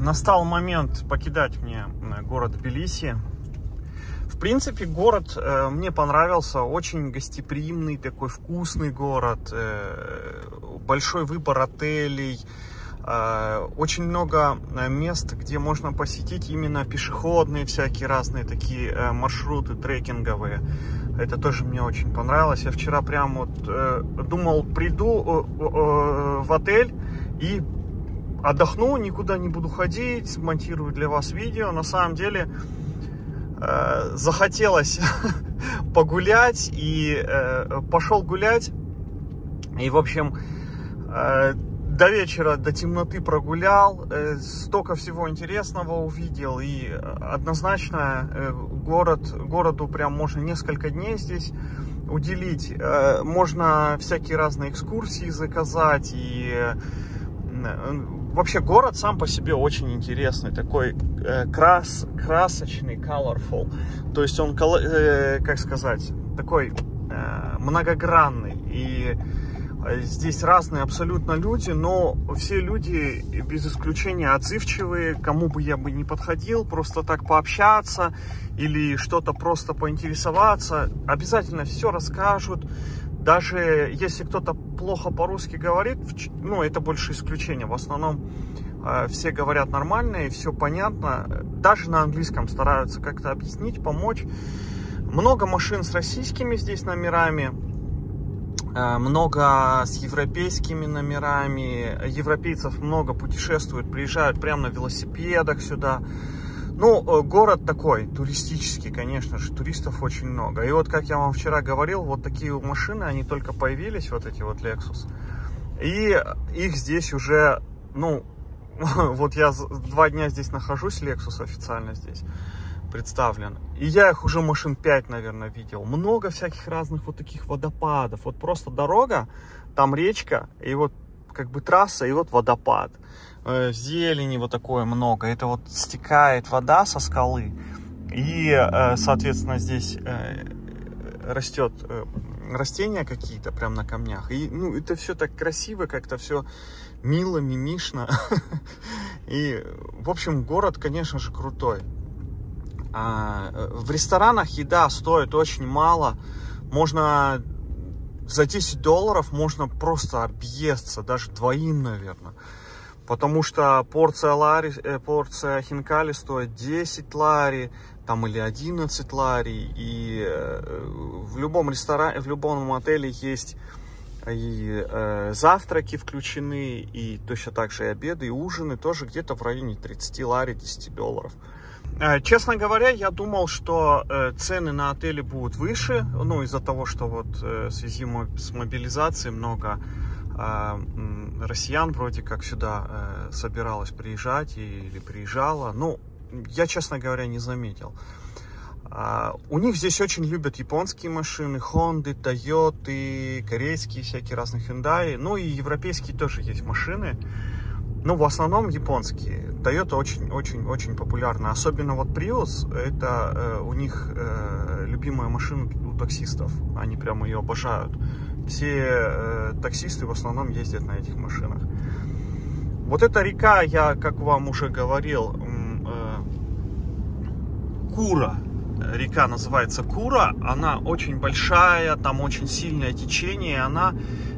настал момент покидать мне э, город Тбилиси. В принципе, город э, мне понравился, очень гостеприимный, такой вкусный город, э, большой выбор отелей, э, очень много э, мест, где можно посетить именно пешеходные всякие разные такие э, маршруты трекинговые. Это тоже мне очень понравилось. Я вчера прям вот э, думал, приду э, э, в отель и отдохну, никуда не буду ходить, монтирую для вас видео. На самом деле э, захотелось погулять и э, пошел гулять. И, в общем, э, до вечера, до темноты прогулял, э, столько всего интересного увидел. И однозначно э, город, городу прям можно несколько дней здесь уделить. Э, можно всякие разные экскурсии заказать и э, вообще город сам по себе очень интересный, такой э, крас, красочный, colorful. То есть он, э, как сказать, такой э, многогранный. И э, здесь разные абсолютно люди, но все люди без исключения отзывчивые, кому бы я бы не подходил, просто так пообщаться или что-то просто поинтересоваться, обязательно все расскажут, даже если кто-то плохо по-русски говорит, ну, это больше исключение. В основном э, все говорят нормально и все понятно. Даже на английском стараются как-то объяснить, помочь. Много машин с российскими здесь номерами. Э, много с европейскими номерами. Европейцев много путешествуют, приезжают прямо на велосипедах сюда. Ну, э, город такой, туристический, конечно же, туристов очень много. И вот, как я вам вчера говорил, вот такие машины, они только появились, вот эти вот Lexus. И их здесь уже, ну, вот я два дня здесь нахожусь, Lexus официально здесь представлен. И я их уже машин 5, наверное, видел. Много всяких разных вот таких водопадов. Вот просто дорога, там речка, и вот как бы трасса, и вот водопад. Э, зелени вот такое много. Это вот стекает вода со скалы. И, э, соответственно, здесь э, растет растения какие-то прям на камнях. И, ну, это все так красиво, как-то все мило, мимишно. И, в общем, город, конечно же, крутой. А, в ресторанах еда стоит очень мало. Можно за 10 долларов можно просто объесться, даже двоим, наверное потому что порция лари, э, порция хинкали стоит 10 лари, там или 11 лари, и э, в любом ресторане, в любом отеле есть и э, завтраки включены, и точно так же и обеды, и ужины тоже где-то в районе 30 лари, 10 долларов. Э, честно говоря, я думал, что э, цены на отели будут выше, ну, из-за того, что вот э, в связи с мобилизацией много россиян вроде как сюда э, собиралась приезжать или приезжала. Ну, я, честно говоря, не заметил. А, у них здесь очень любят японские машины, Honda, Toyota, корейские всякие разные Hyundai. Ну и европейские тоже есть машины. Ну, в основном японские. Toyota очень-очень-очень популярна. Особенно вот Prius, это э, у них э, любимая машина у таксистов. Они прямо ее обожают все э, таксисты в основном ездят на этих машинах. Вот эта река, я, как вам уже говорил, э, Кура, река называется Кура, она очень большая, там очень сильное течение, она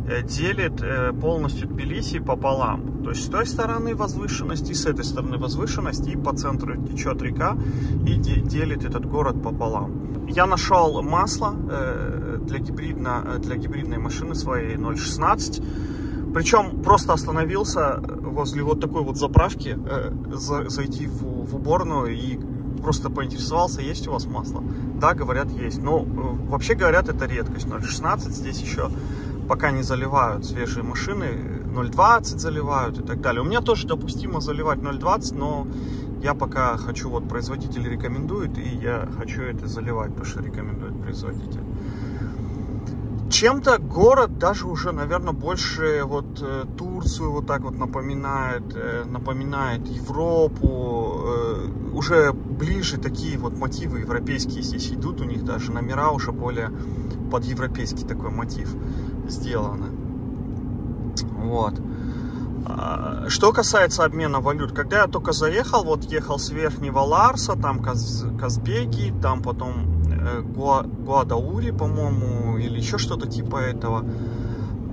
э, делит э, полностью Тбилиси пополам. То есть с той стороны возвышенность и с этой стороны возвышенность, и по центру течет река и делит этот город пополам. Я нашел масло э, для, гибридно, для гибридной машины своей 0.16. Причем просто остановился возле вот такой вот заправки, зайти в уборную и просто поинтересовался, есть у вас масло. Да, говорят, есть. Но э, вообще говорят, это редкость. 0,16 здесь еще пока не заливают свежие машины. 0,20 заливают и так далее. У меня тоже допустимо заливать 0,20, но я пока хочу, вот производитель рекомендует, и я хочу это заливать, потому что рекомендует производитель чем-то город даже уже, наверное, больше вот э, Турцию вот так вот напоминает, э, напоминает Европу, э, уже ближе такие вот мотивы европейские здесь идут, у них даже номера уже более под европейский такой мотив сделаны. Вот. А, что касается обмена валют, когда я только заехал, вот ехал с Верхнего Ларса, там Каз, Казбеки, там потом Гуа, Гуадаури, по-моему, или еще что-то типа этого,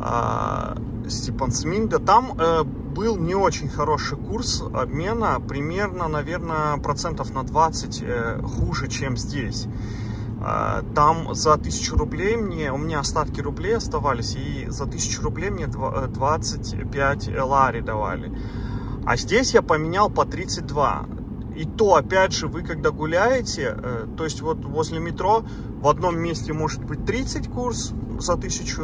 э, Степансминда, там э, был не очень хороший курс обмена, примерно, наверное, процентов на 20 э, хуже, чем здесь. А, там за 1000 рублей мне, у меня остатки рублей оставались, и за 1000 рублей мне 25 э, лари давали. А здесь я поменял по 32. И то, опять же, вы когда гуляете, э, то есть вот возле метро в одном месте может быть 30 курс за 1000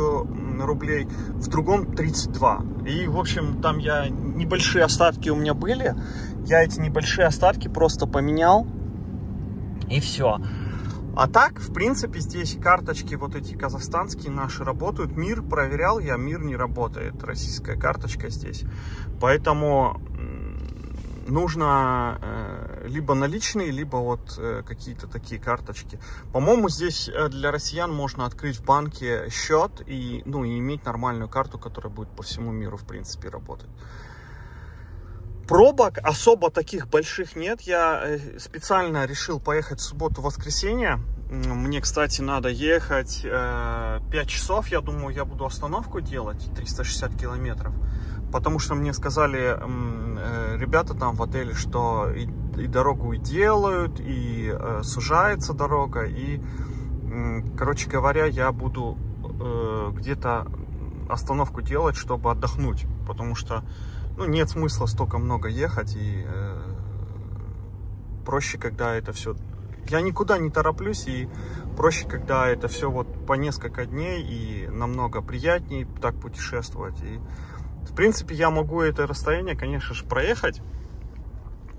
рублей, в другом 32. И, в общем, там я небольшие остатки у меня были. Я эти небольшие остатки просто поменял. И все. А так, в принципе, здесь карточки вот эти казахстанские наши работают. Мир проверял я, мир не работает. Российская карточка здесь. Поэтому нужно э, либо наличные, либо вот э, какие-то такие карточки. По-моему, здесь э, для россиян можно открыть в банке счет и, ну, и иметь нормальную карту, которая будет по всему миру, в принципе, работать. Пробок особо таких больших нет. Я э, специально решил поехать в субботу-воскресенье. Мне, кстати, надо ехать э, 5 часов. Я думаю, я буду остановку делать 360 километров. Потому что мне сказали э, ребята там в отеле, что и, и дорогу и делают, и э, сужается дорога. И, э, короче говоря, я буду э, где-то остановку делать, чтобы отдохнуть. Потому что ну, нет смысла столько много ехать, и э, проще, когда это все... Я никуда не тороплюсь, и проще, когда это все вот по несколько дней, и намного приятнее так путешествовать. И, в принципе, я могу это расстояние, конечно же, проехать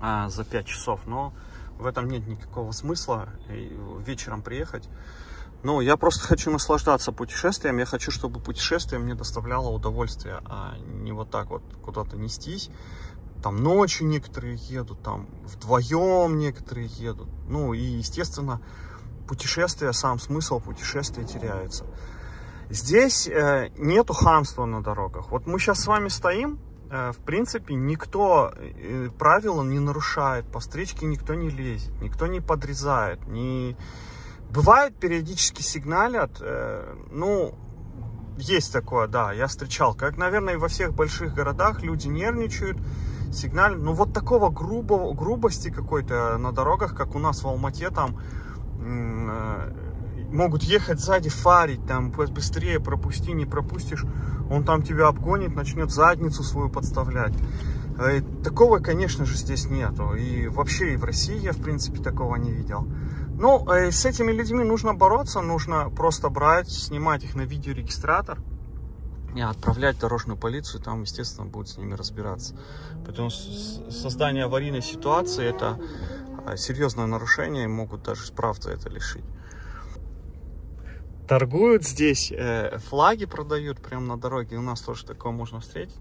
а, за 5 часов, но в этом нет никакого смысла вечером приехать. Ну, я просто хочу наслаждаться путешествием. Я хочу, чтобы путешествие мне доставляло удовольствие, а не вот так вот куда-то нестись. Там ночью некоторые едут, там вдвоем некоторые едут. Ну, и, естественно, путешествие, сам смысл путешествия теряется. Здесь э, нету хамства на дорогах. Вот мы сейчас с вами стоим, э, в принципе, никто э, правила не нарушает, по встречке никто не лезет, никто не подрезает, не... Бывает, периодически сигналят, э, ну, есть такое, да, я встречал, как, наверное, и во всех больших городах люди нервничают, сигналь, ну, вот такого грубого, грубости какой-то на дорогах, как у нас в Алмате, там, э, могут ехать сзади, фарить, там, быстрее пропусти, не пропустишь, он там тебя обгонит, начнет задницу свою подставлять. Э, такого, конечно же, здесь нету, и вообще и в России я, в принципе, такого не видел. Ну, э, с этими людьми нужно бороться, нужно просто брать, снимать их на видеорегистратор и отправлять дорожную полицию, там, естественно, будут с ними разбираться. Поэтому создание аварийной ситуации – это э, серьезное нарушение, и могут даже справ за это лишить. Торгуют здесь, э, флаги продают прямо на дороге, у нас тоже такое можно встретить.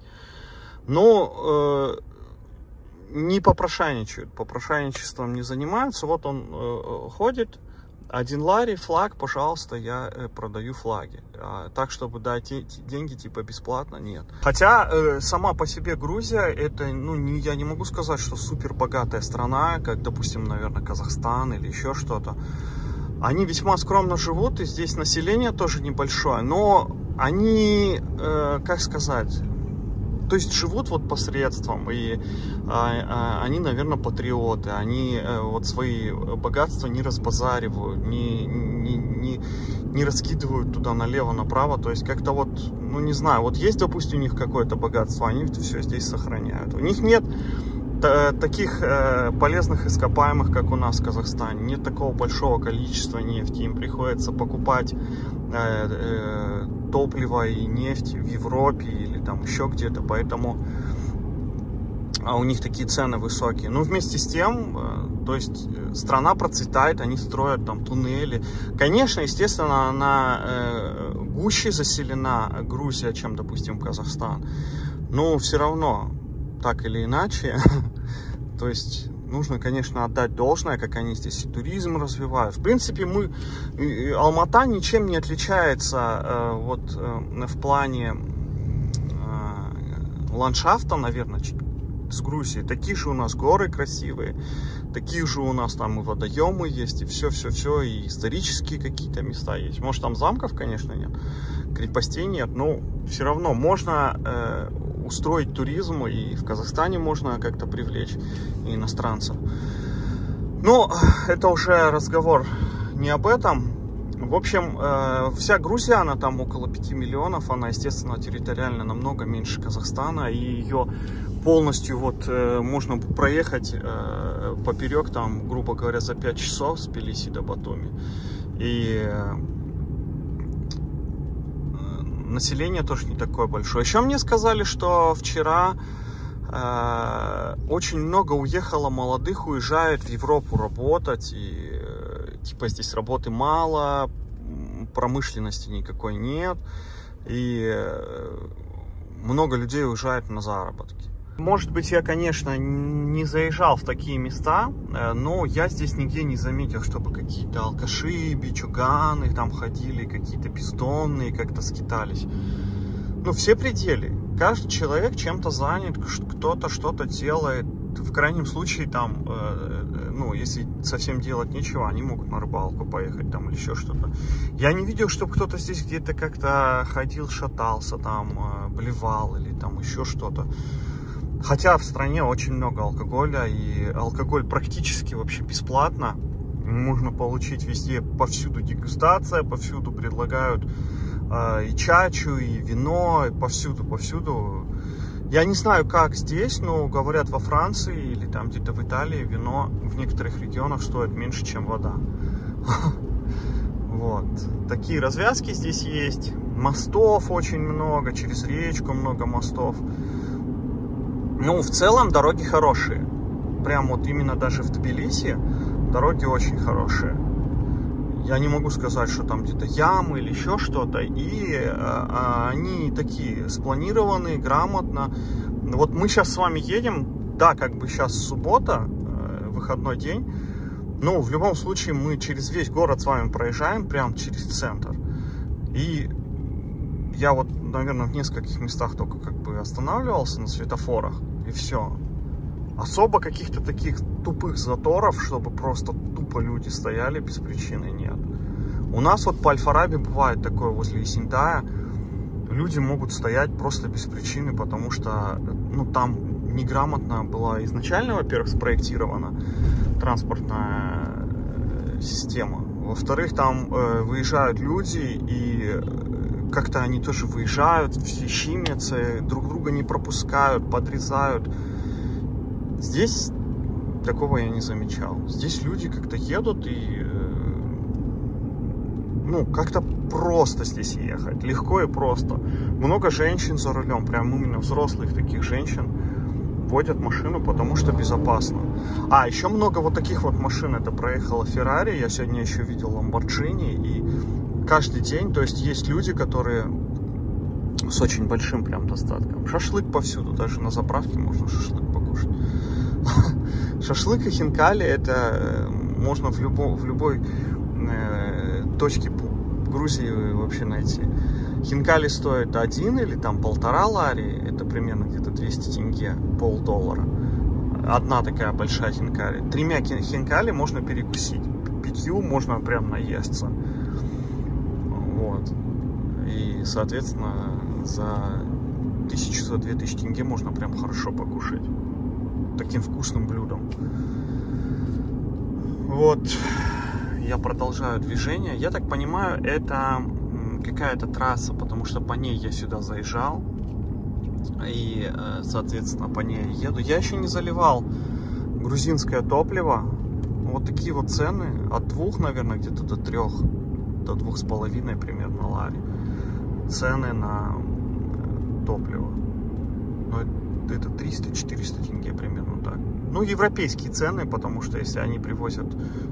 Но не попрошайничают, попрошайничеством не занимаются. Вот он э, ходит, один лари, флаг, пожалуйста, я э, продаю флаги. А, так, чтобы дать деньги типа бесплатно, нет. Хотя э, сама по себе Грузия, это, ну, не, я не могу сказать, что супер богатая страна, как, допустим, наверное, Казахстан или еще что-то. Они весьма скромно живут, и здесь население тоже небольшое, но они, э, как сказать, то есть живут вот посредством, и а, а, они, наверное, патриоты, они а, вот свои богатства не разбазаривают, не, не, не, не раскидывают туда налево-направо, то есть как-то вот, ну не знаю, вот есть, допустим, у них какое-то богатство, они все здесь сохраняют. У них нет таких э, полезных ископаемых, как у нас в Казахстане. Нет такого большого количества нефти. Им приходится покупать э, э, топливо и нефть в Европе или там еще где-то, поэтому а у них такие цены высокие. Но вместе с тем, то есть страна процветает, они строят там туннели. Конечно, естественно, она гуще заселена Грузия, чем, допустим, Казахстан. Но все равно, так или иначе, то есть нужно, конечно, отдать должное, как они здесь и туризм развивают. В принципе, мы, Алмата ничем не отличается э, вот э, в плане э, ландшафта, наверное, с Грузией. Такие же у нас горы красивые, такие же у нас там и водоемы есть, и все-все-все, и исторические какие-то места есть. Может, там замков, конечно, нет, крепостей нет, но все равно можно э, устроить туризм, и в Казахстане можно как-то привлечь иностранцев. Но это уже разговор не об этом. В общем, э, вся Грузия, она там около 5 миллионов, она, естественно, территориально намного меньше Казахстана, и ее полностью вот э, можно проехать э, поперек, там, грубо говоря, за 5 часов с Тбилиси до Батуми. И население тоже не такое большое. Еще мне сказали, что вчера э, очень много уехало молодых, уезжают в Европу работать, и э, типа здесь работы мало, промышленности никакой нет, и э, много людей уезжает на заработки. Может быть, я, конечно, не заезжал в такие места, э, но я здесь нигде не заметил, чтобы какие-то алкаши, бичуганы там ходили, какие-то бездомные как-то скитались. Ну, все пределы. Каждый человек чем-то занят, кто-то что-то делает. В крайнем случае, там, э, э, ну, если совсем делать нечего, они могут на рыбалку поехать там или еще что-то. Я не видел, чтобы кто-то здесь где-то как-то ходил, шатался, там, блевал или там еще что-то. Хотя в стране очень много алкоголя, и алкоголь практически вообще бесплатно. Можно получить везде, повсюду дегустация, повсюду предлагают э, и чачу, и вино, и повсюду, повсюду. Я не знаю, как здесь, но говорят, во Франции или там где-то в Италии вино в некоторых регионах стоит меньше, чем вода. Вот. Такие развязки здесь есть. Мостов очень много, через речку много мостов. Ну, в целом дороги хорошие. Прям вот именно даже в Тбилиси дороги очень хорошие. Я не могу сказать, что там где-то ямы или еще что-то. И э, они такие спланированные, грамотно. Вот мы сейчас с вами едем, да, как бы сейчас суббота, э, выходной день. Но в любом случае мы через весь город с вами проезжаем, прям через центр. И я вот, наверное, в нескольких местах только как бы останавливался на светофорах, и все. Особо каких-то таких тупых заторов, чтобы просто тупо люди стояли без причины, нет. У нас вот по Альфараби бывает такое возле Исентая, люди могут стоять просто без причины, потому что, ну, там неграмотно была изначально, во-первых, спроектирована транспортная э, система. Во-вторых, там э, выезжают люди и как-то они тоже выезжают, все щимятся, друг друга не пропускают, подрезают. Здесь такого я не замечал. Здесь люди как-то едут и э, ну, как-то просто здесь ехать, легко и просто. Много женщин за рулем, прям именно взрослых таких женщин водят машину, потому что безопасно. А, еще много вот таких вот машин. Это проехала Феррари, я сегодня еще видел Ламборджини, и каждый день. То есть есть люди, которые с очень большим прям достатком. Шашлык повсюду, даже на заправке можно шашлык покушать. Шашлык и хинкали это э, можно в, любо, в любой э, точке Грузии вообще найти. Хинкали стоит один или там полтора лари, это примерно где-то 200 тенге, полдоллара. Одна такая большая хинкали. Тремя хинкали можно перекусить, пятью можно прям наесться. Вот. И, соответственно, за тысячу, за две тысячи тенге можно прям хорошо покушать. Таким вкусным блюдом. Вот. Я продолжаю движение. Я так понимаю, это какая-то трасса, потому что по ней я сюда заезжал. И, э, соответственно, по ней еду. Я еще не заливал грузинское топливо. Вот такие вот цены. От двух, наверное, где-то до трех до двух с половиной примерно лари цены на э, топливо. Ну, это 300-400 тенге примерно так. Ну, европейские цены, потому что если они привозят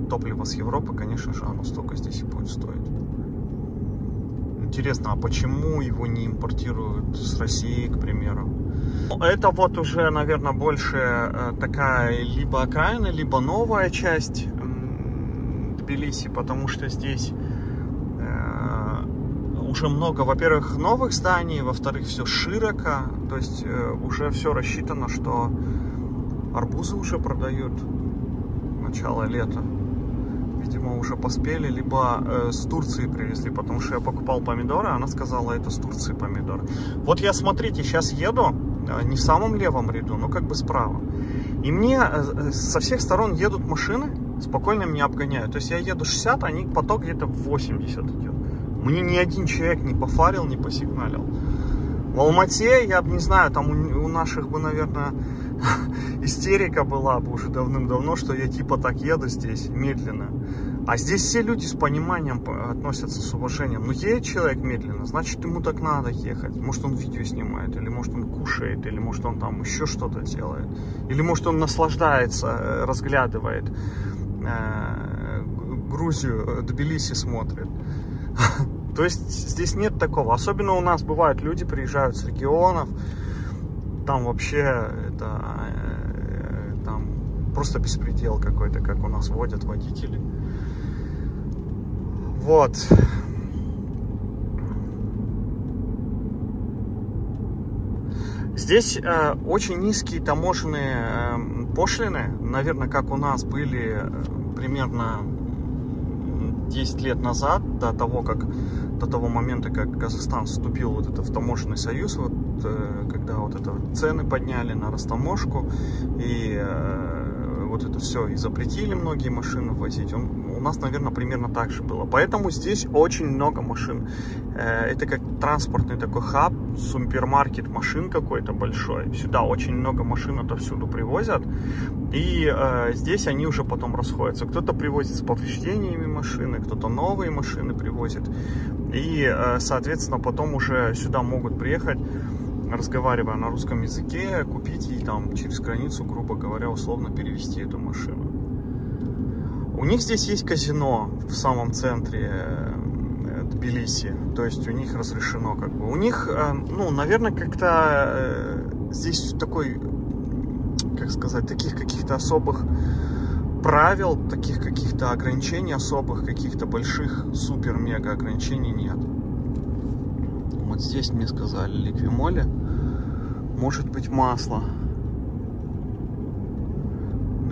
топливо с Европы, конечно же, оно столько здесь и будет стоить. Интересно, а почему его не импортируют с России, к примеру? Это вот уже, наверное, больше э, такая либо окраина, либо новая часть Тбилиси, потому что здесь уже много, во-первых, новых зданий, во-вторых, все широко, то есть э, уже все рассчитано, что арбузы уже продают начало лета. Видимо, уже поспели, либо э, с Турции привезли, потому что я покупал помидоры, она сказала, это с Турции помидоры. Вот я, смотрите, сейчас еду, э, не в самом левом ряду, но как бы справа. И мне э, со всех сторон едут машины, спокойно меня обгоняют. То есть я еду 60, они поток где-то 80 идет. Мне ни один человек не пофарил, не посигналил. В Алмате, я бы не знаю, там у, у наших бы, наверное, истерика была бы уже давным-давно, что я типа так еду здесь медленно. А здесь все люди с пониманием относятся, с уважением. Ну, едет человек медленно, значит, ему так надо ехать. Может, он видео снимает, или может, он кушает, или может, он там еще что-то делает. Или может, он наслаждается, э, разглядывает э, Грузию, э, Тбилиси смотрит. То есть здесь нет такого. Особенно у нас бывают люди приезжают с регионов, там вообще это там просто беспредел какой-то, как у нас водят водители. Вот. Здесь э, очень низкие таможенные э, пошлины, наверное, как у нас были э, примерно 10 лет назад, до того, как до того момента, как Казахстан вступил вот это в таможенный союз, вот э, когда вот это цены подняли на растаможку и э, вот это все и запретили многие машины возить, он, нас, наверное, примерно так же было. Поэтому здесь очень много машин. Э, это как транспортный такой хаб, супермаркет машин какой-то большой. Сюда очень много машин отовсюду привозят. И э, здесь они уже потом расходятся. Кто-то привозит с повреждениями машины, кто-то новые машины привозит. И, э, соответственно, потом уже сюда могут приехать разговаривая на русском языке, купить и там через границу, грубо говоря, условно перевести эту машину. У них здесь есть казино в самом центре э, Тбилиси, то есть у них разрешено как бы. У них, э, ну, наверное, как-то э, здесь такой, как сказать, таких каких-то особых правил, таких каких-то ограничений особых, каких-то больших супер-мега ограничений нет. Вот здесь мне сказали ликвимоле может быть масло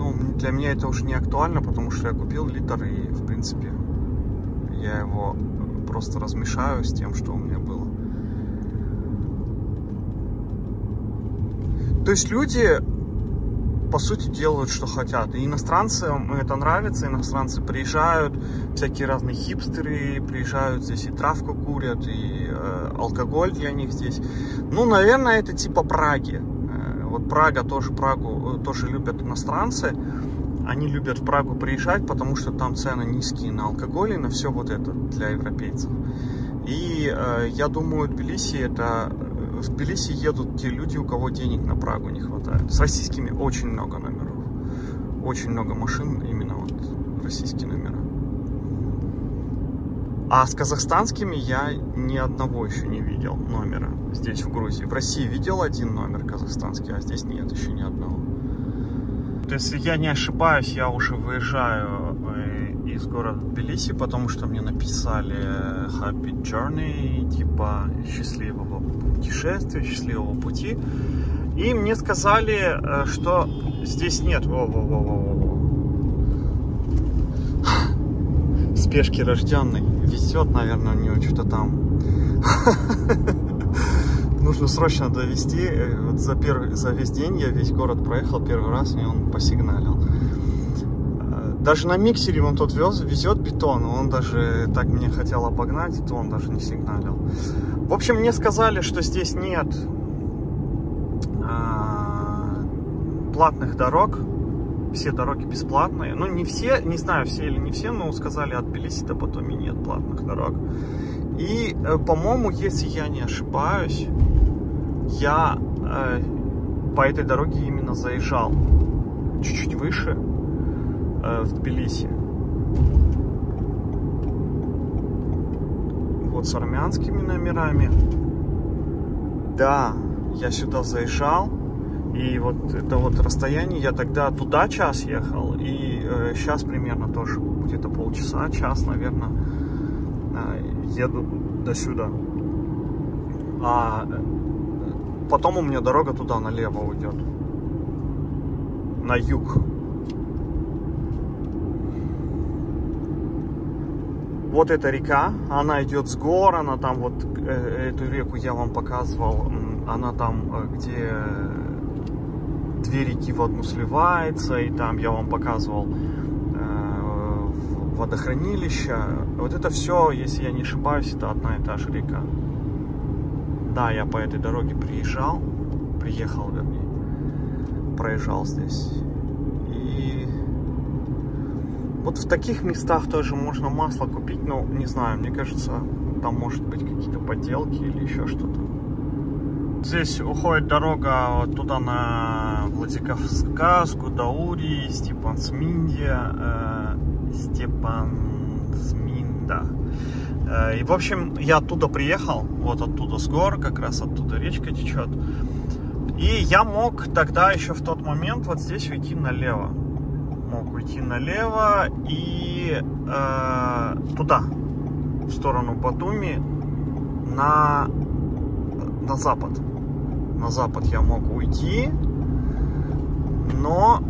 ну, для меня это уже не актуально, потому что я купил литр и, в принципе, я его просто размешаю с тем, что у меня было. То есть люди, по сути, делают, что хотят. И иностранцам это нравится, иностранцы приезжают, всякие разные хипстеры приезжают здесь и травку курят, и э, алкоголь для них здесь. Ну, наверное, это типа Праги вот Прага тоже, Прагу э, тоже любят иностранцы. Они любят в Прагу приезжать, потому что там цены низкие на алкоголь и на все вот это для европейцев. И э, я думаю, Тбилиси это... В Тбилиси едут те люди, у кого денег на Прагу не хватает. С российскими очень много номеров. Очень много машин, именно вот российские номера. А с казахстанскими я ни одного еще не видел номера здесь, в Грузии. В России видел один номер казахстанский, а здесь нет еще ни одного. То есть, если я не ошибаюсь, я уже выезжаю э, из города Тбилиси, потому что мне написали Happy Journey, типа счастливого путешествия, счастливого пути. И мне сказали, э, что здесь нет. Во -во -во -во -во спешки рожденный. Везет, наверное, у него что-то там. Нужно срочно довести. Э, вот за, первый, за весь день я весь город проехал первый раз, и он посигналил. Даже на миксере он тут вез, везет бетон. Он даже так меня хотел обогнать, то он даже не сигналил. В общем, мне сказали, что здесь нет а, платных дорог все дороги бесплатные. Ну, не все, не знаю, все или не все, но сказали, от Тбилиси до Батуми нет платных дорог. И, э, по-моему, если я не ошибаюсь, я э, по этой дороге именно заезжал чуть-чуть выше э, в Тбилиси. Вот с армянскими номерами. Да, я сюда заезжал. И вот это вот расстояние, я тогда туда час ехал, и э, сейчас примерно тоже где-то полчаса, час, наверное, э, еду до сюда. А э, потом у меня дорога туда налево уйдет. На юг. Вот эта река, она идет с гор, она там вот, э, эту реку я вам показывал, она там, э, где две реки в одну сливается, и там я вам показывал э, водохранилище. Вот это все, если я не ошибаюсь, это одна и та же река. Да, я по этой дороге приезжал, приехал, вернее, проезжал здесь. Вот в таких местах тоже можно масло купить, но не знаю, мне кажется, там может быть какие-то подделки или еще что-то. Здесь уходит дорога туда на Владикавказ, Гудаури, Степансминдия, э, Степансминда. Э, и, в общем, я оттуда приехал, вот оттуда с гор, как раз оттуда речка течет. И я мог тогда еще в тот момент вот здесь уйти налево. Мог уйти налево и э, туда, в сторону Батуми, на, на запад на запад я мог уйти, но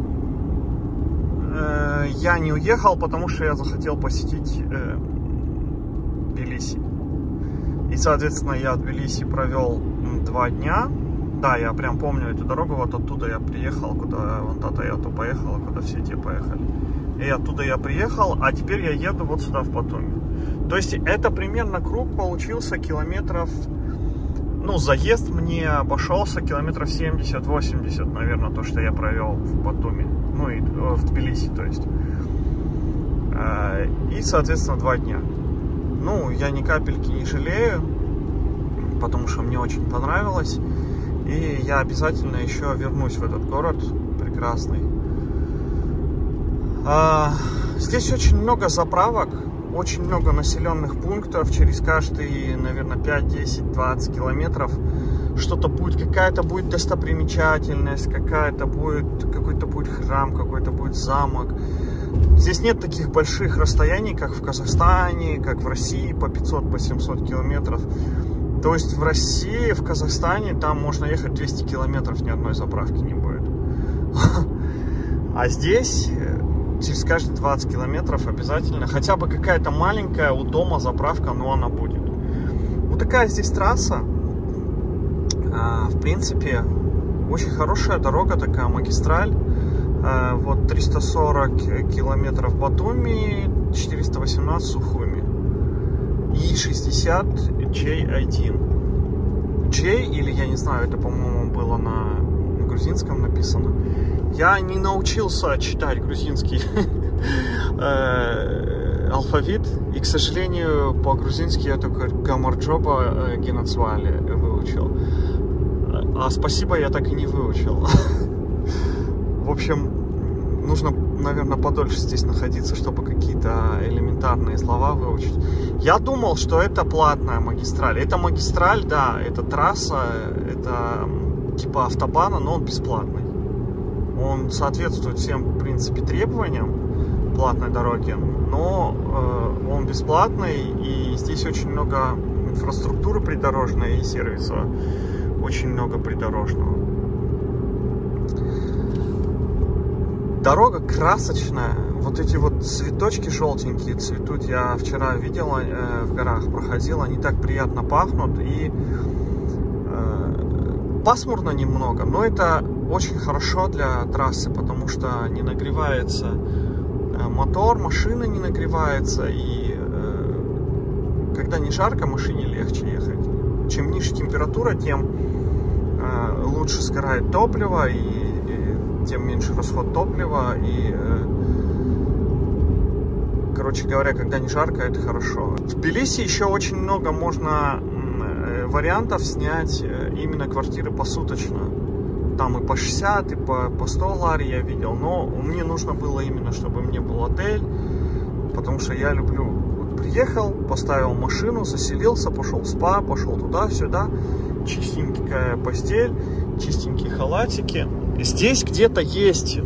э, я не уехал, потому что я захотел посетить э, Тбилиси. И, соответственно, я в Тбилиси провел два дня. Да, я прям помню эту дорогу, вот оттуда я приехал, куда вон та Тойота поехала, куда все те поехали. И оттуда я приехал, а теперь я еду вот сюда, в Батуми. То есть это примерно круг получился километров ну, заезд мне обошелся километров 70-80, наверное, то, что я провел в Батуми, ну, и э, в Тбилиси, то есть. Э, и, соответственно, два дня. Ну, я ни капельки не жалею, потому что мне очень понравилось. И я обязательно еще вернусь в этот город прекрасный. А, здесь очень много заправок, очень много населенных пунктов, через каждые, наверное, 5, 10, 20 километров что-то будет, какая-то будет достопримечательность, какая-то будет, какой-то будет храм, какой-то будет замок. Здесь нет таких больших расстояний, как в Казахстане, как в России, по 500, по 700 километров. То есть в России, в Казахстане, там можно ехать 200 километров, ни одной заправки не будет. А здесь через каждые 20 километров обязательно хотя бы какая-то маленькая у дома заправка, но она будет. Вот такая здесь трасса. А, в принципе, очень хорошая дорога, такая магистраль. А, вот 340 километров Батуми, 418 Сухуми. И 60 J1. J, или я не знаю, это, по-моему, было на грузинском написано. Я не научился читать грузинский э, алфавит, и, к сожалению, по-грузински я только Гамарджоба э, Геноцвали выучил. А спасибо я так и не выучил. В общем, нужно, наверное, подольше здесь находиться, чтобы какие-то элементарные слова выучить. Я думал, что это платная магистраль. Это магистраль, да, это трасса, это типа автобана, но он бесплатный. Он соответствует всем, в принципе, требованиям платной дороги, но э, он бесплатный, и здесь очень много инфраструктуры придорожной и сервиса, очень много придорожного. Дорога красочная, вот эти вот цветочки желтенькие цветут, я вчера видел, э, в горах проходил, они так приятно пахнут, и э, пасмурно немного, но это очень хорошо для трассы, потому что не нагревается э, мотор, машина не нагревается, и э, когда не жарко, машине легче ехать. Чем ниже температура, тем э, лучше сгорает топливо, и тем меньше расход топлива, и э, короче говоря, когда не жарко, это хорошо. В Тбилиси еще очень много можно э, вариантов снять э, именно квартиры посуточно там и по 60, и по, по 100 лари я видел, но мне нужно было именно, чтобы мне был отель, потому что я люблю, приехал, поставил машину, заселился, пошел в спа, пошел туда-сюда, чистенькая постель, чистенькие халатики. Здесь где-то есть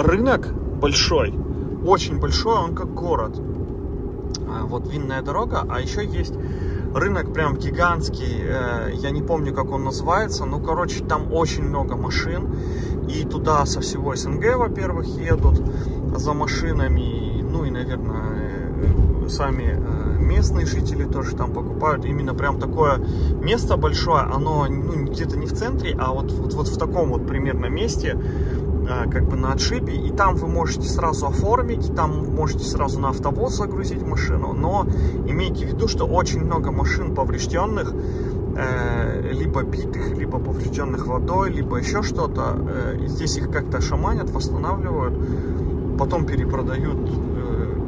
рынок большой, очень большой, он как город. А, вот винная дорога, а еще есть рынок прям гигантский, я не помню, как он называется, ну, короче, там очень много машин, и туда со всего СНГ, во-первых, едут за машинами, ну, и, наверное, сами местные жители тоже там покупают. Именно прям такое место большое, оно ну, где-то не в центре, а вот, вот, вот в таком вот примерно месте, а, как бы на отшибе, и там вы можете сразу оформить, там можете сразу на автобус загрузить машину, но имейте в виду, что очень много машин поврежденных, э, либо битых, либо поврежденных водой, либо еще что-то, э, здесь их как-то шаманят, восстанавливают, потом перепродают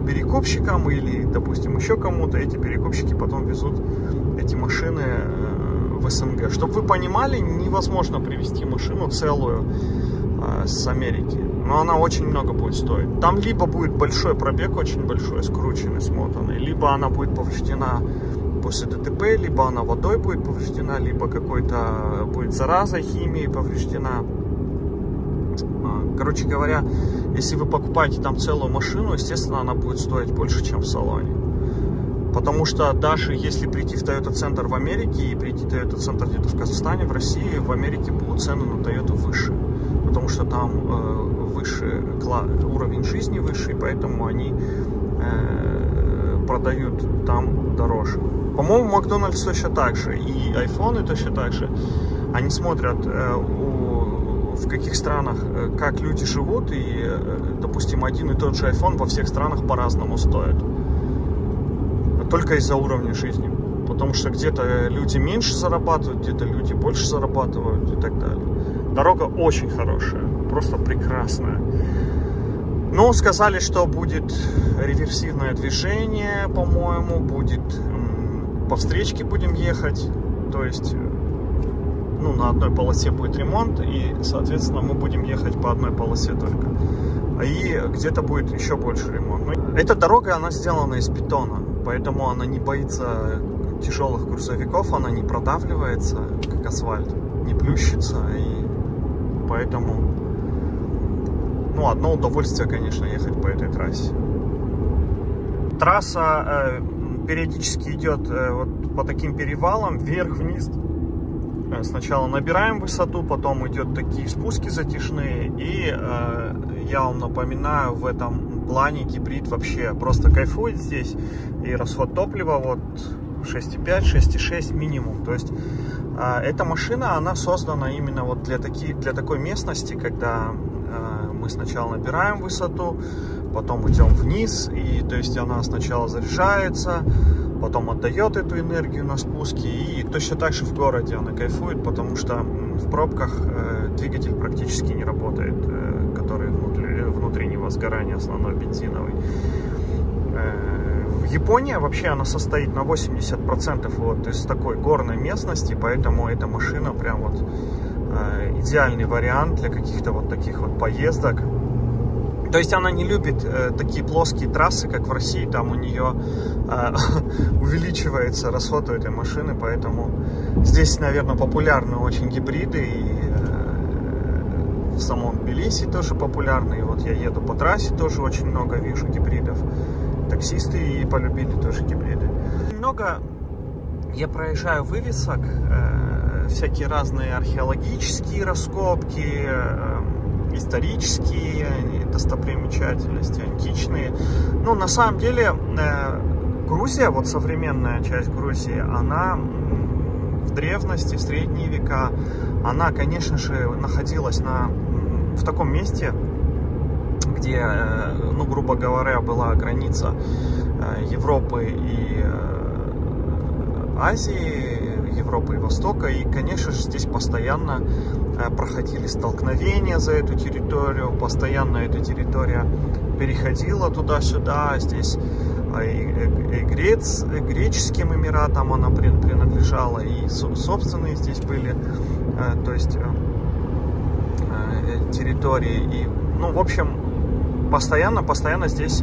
перекупщикам или, допустим, еще кому-то, эти перекупщики потом везут эти машины э, в СНГ. Чтобы вы понимали, невозможно привезти машину целую э, с Америки. Но она очень много будет стоить. Там либо будет большой пробег, очень большой, скрученный, смотанный, либо она будет повреждена после ДТП, либо она водой будет повреждена, либо какой-то будет зараза химией повреждена. Короче говоря, если вы покупаете там целую машину, естественно, она будет стоить больше, чем в салоне. Потому что даже если прийти в Toyota центр в Америке и прийти в Toyota центр где-то в Казахстане, в России, в Америке будут цены на Toyota выше. Потому что там э, выше уровень жизни выше, и поэтому они э, продают там дороже. По-моему, Макдональдс точно так же, и айфоны точно так же. Они смотрят, э, в каких странах, э, как люди живут, и, э, допустим, один и тот же iPhone во всех странах по-разному стоит. Только из-за уровня жизни. Потому что где-то люди меньше зарабатывают, где-то люди больше зарабатывают и так далее. Дорога очень хорошая, просто прекрасная. Но сказали, что будет реверсивное движение, по-моему, будет по встречке будем ехать. То есть ну, на одной полосе будет ремонт, и, соответственно, мы будем ехать по одной полосе только. И где-то будет еще больше ремонт. Ну, эта дорога, она сделана из бетона, поэтому она не боится тяжелых грузовиков, она не продавливается, как асфальт, не плющится, и поэтому, ну, одно удовольствие, конечно, ехать по этой трассе. Трасса э, периодически идет э, вот по таким перевалам, вверх-вниз, сначала набираем высоту, потом идет такие спуски затяжные. И э, я вам напоминаю, в этом плане гибрид вообще просто кайфует здесь. И расход топлива вот 6,5, 6,6 минимум. То есть э, эта машина, она создана именно вот для, таки, для такой местности, когда э, мы сначала набираем высоту, потом идем вниз, и то есть она сначала заряжается, потом отдает эту энергию на спуске, и точно так же в городе она кайфует, потому что в пробках э, двигатель практически не работает, э, который внутри, внутреннего сгорания основной бензиновый. Э, Японии вообще она состоит на 80% вот из такой горной местности, поэтому эта машина прям вот э, идеальный вариант для каких-то вот таких вот поездок то есть она не любит э, такие плоские трассы, как в России, там у нее э, увеличивается расход у этой машины, поэтому здесь, наверное, популярны очень гибриды, и э, в самом Тбилиси тоже популярны, и вот я еду по трассе, тоже очень много вижу гибридов, таксисты и полюбили тоже гибриды. Немного я проезжаю вывесок, э, всякие разные археологические раскопки, э, исторические достопримечательности, античные. Ну, на самом деле, э, Грузия, вот современная часть Грузии, она в древности, в средние века, она, конечно же, находилась на, в таком месте, где, э, ну, грубо говоря, была граница э, Европы и Азии, Европы и Востока. И, конечно же, здесь постоянно проходили столкновения за эту территорию, постоянно эта территория переходила туда-сюда, здесь э, и, и Грец, греческим эмиратам она принадлежала, и собственные здесь были, э, то есть территории, и, ну, в общем, постоянно, постоянно здесь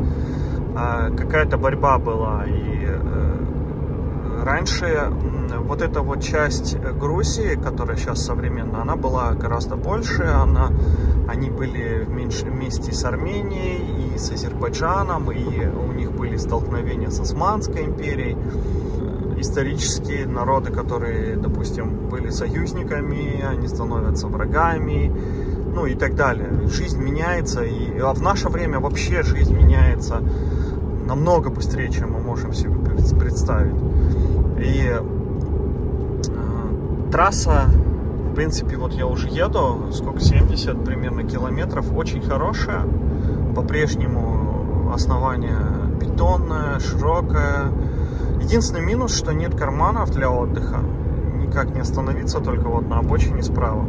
какая-то борьба была, и раньше вот эта вот часть Грузии, которая сейчас современная, она была гораздо больше. Она, они были вместе с Арменией и с Азербайджаном, и у них были столкновения с Османской империей. исторические народы, которые, допустим, были союзниками, они становятся врагами, ну и так далее. Жизнь меняется, и, а в наше время вообще жизнь меняется намного быстрее, чем мы можем себе представить. И э, трасса, в принципе, вот я уже еду, сколько, 70 примерно километров, очень хорошая, по-прежнему основание бетонное, широкое. Единственный минус, что нет карманов для отдыха, никак не остановиться, только вот на обочине справа.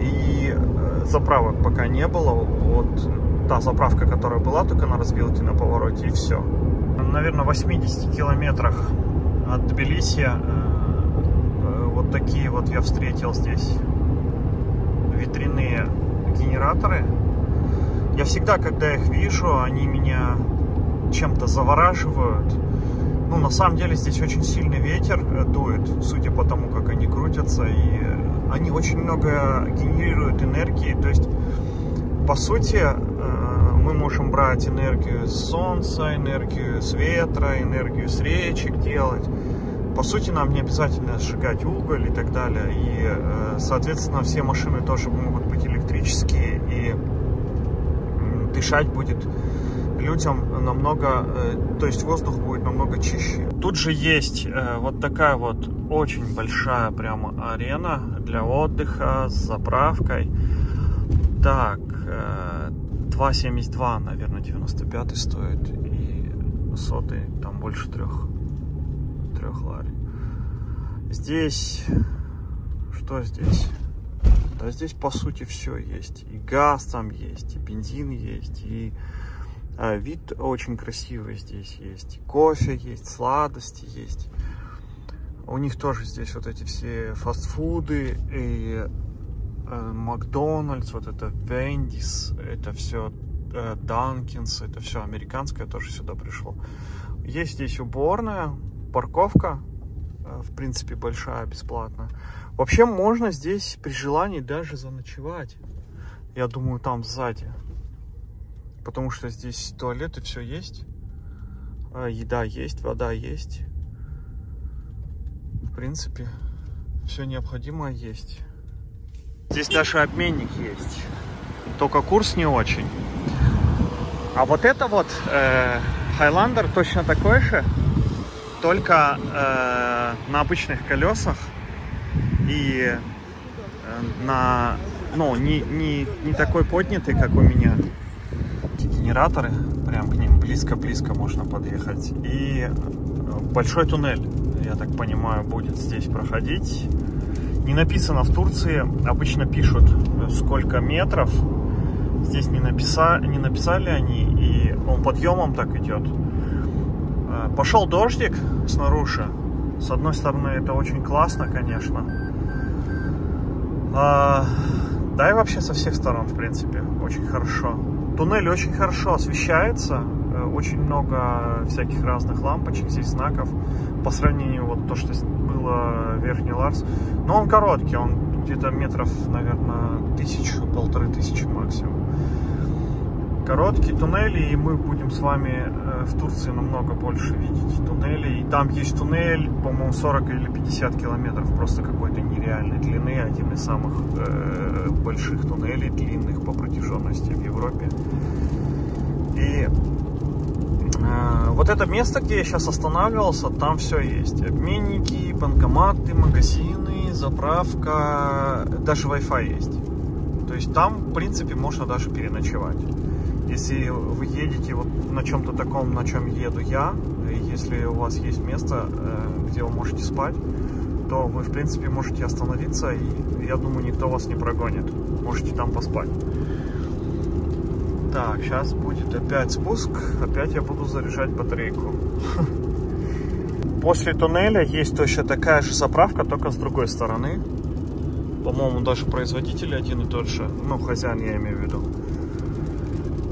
И э, заправок пока не было, вот та заправка, которая была, только на развилке на повороте, и все. Наверное, в 80 километрах от Тбилиси э, э, вот такие вот я встретил здесь ветряные генераторы. Я всегда, когда их вижу, они меня чем-то завораживают. Ну, на самом деле здесь очень сильный ветер э, дует, судя по тому, как они крутятся, и они очень много генерируют энергии. То есть, по сути, мы можем брать энергию с солнца, энергию с ветра, энергию с речек делать. По сути, нам не обязательно сжигать уголь и так далее. И, э, соответственно, все машины тоже могут быть электрические. И дышать будет людям намного, э, то есть воздух будет намного чище. Тут же есть э, вот такая вот очень большая прямо арена для отдыха с заправкой. Так, 2,72, наверное, 95 стоит. И сотый там больше трех, трех лари. Здесь, что здесь? Да здесь по сути все есть. И газ там есть, и бензин есть, и а, вид очень красивый здесь есть. И кофе есть, сладости есть. У них тоже здесь вот эти все фастфуды и Макдональдс, вот это Вендис, это все Данкинс, это все американское тоже сюда пришло. Есть здесь уборная, парковка, э, в принципе, большая, бесплатная. Вообще можно здесь при желании даже заночевать. Я думаю, там сзади. Потому что здесь туалеты, все есть. Э, еда есть, вода есть. В принципе, все необходимое есть. Здесь даже обменник есть. Только курс не очень. А вот это вот э, Highlander точно такой же, только э, на обычных колесах и э, на, ну, не, не, не такой поднятый, как у меня. Генераторы, прям к ним близко-близко можно подъехать. И большой туннель, я так понимаю, будет здесь проходить. Не написано в Турции, обычно пишут сколько метров. Здесь не, написа... не написали они, и он подъемом так идет. А, пошел дождик снаружи. С одной стороны, это очень классно, конечно. А, да и вообще со всех сторон, в принципе, очень хорошо. Туннель очень хорошо освещается. Э, очень много всяких разных лампочек, здесь знаков. По сравнению вот то, что было Верхний Ларс. Но он короткий, он где-то метров, наверное, тысячу, полторы тысячи максимум. Короткие туннели, и мы будем с вами э, в Турции намного больше видеть туннелей. И там есть туннель, по-моему, 40 или 50 километров, просто какой-то нереальной длины. Один из самых э, больших туннелей, длинных по протяженности в Европе. И вот это место, где я сейчас останавливался, там все есть. Обменники, банкоматы, магазины, заправка, даже Wi-Fi есть. То есть там, в принципе, можно даже переночевать. Если вы едете вот на чем-то таком, на чем еду я, если у вас есть место, э, где вы можете спать, то вы, в принципе, можете остановиться, и я думаю, никто вас не прогонит. Можете там поспать. Так, сейчас будет опять спуск. Опять я буду заряжать батарейку. После туннеля есть точно такая же заправка, только с другой стороны. По-моему, даже производитель один и тот же. Ну, хозяин я имею в виду.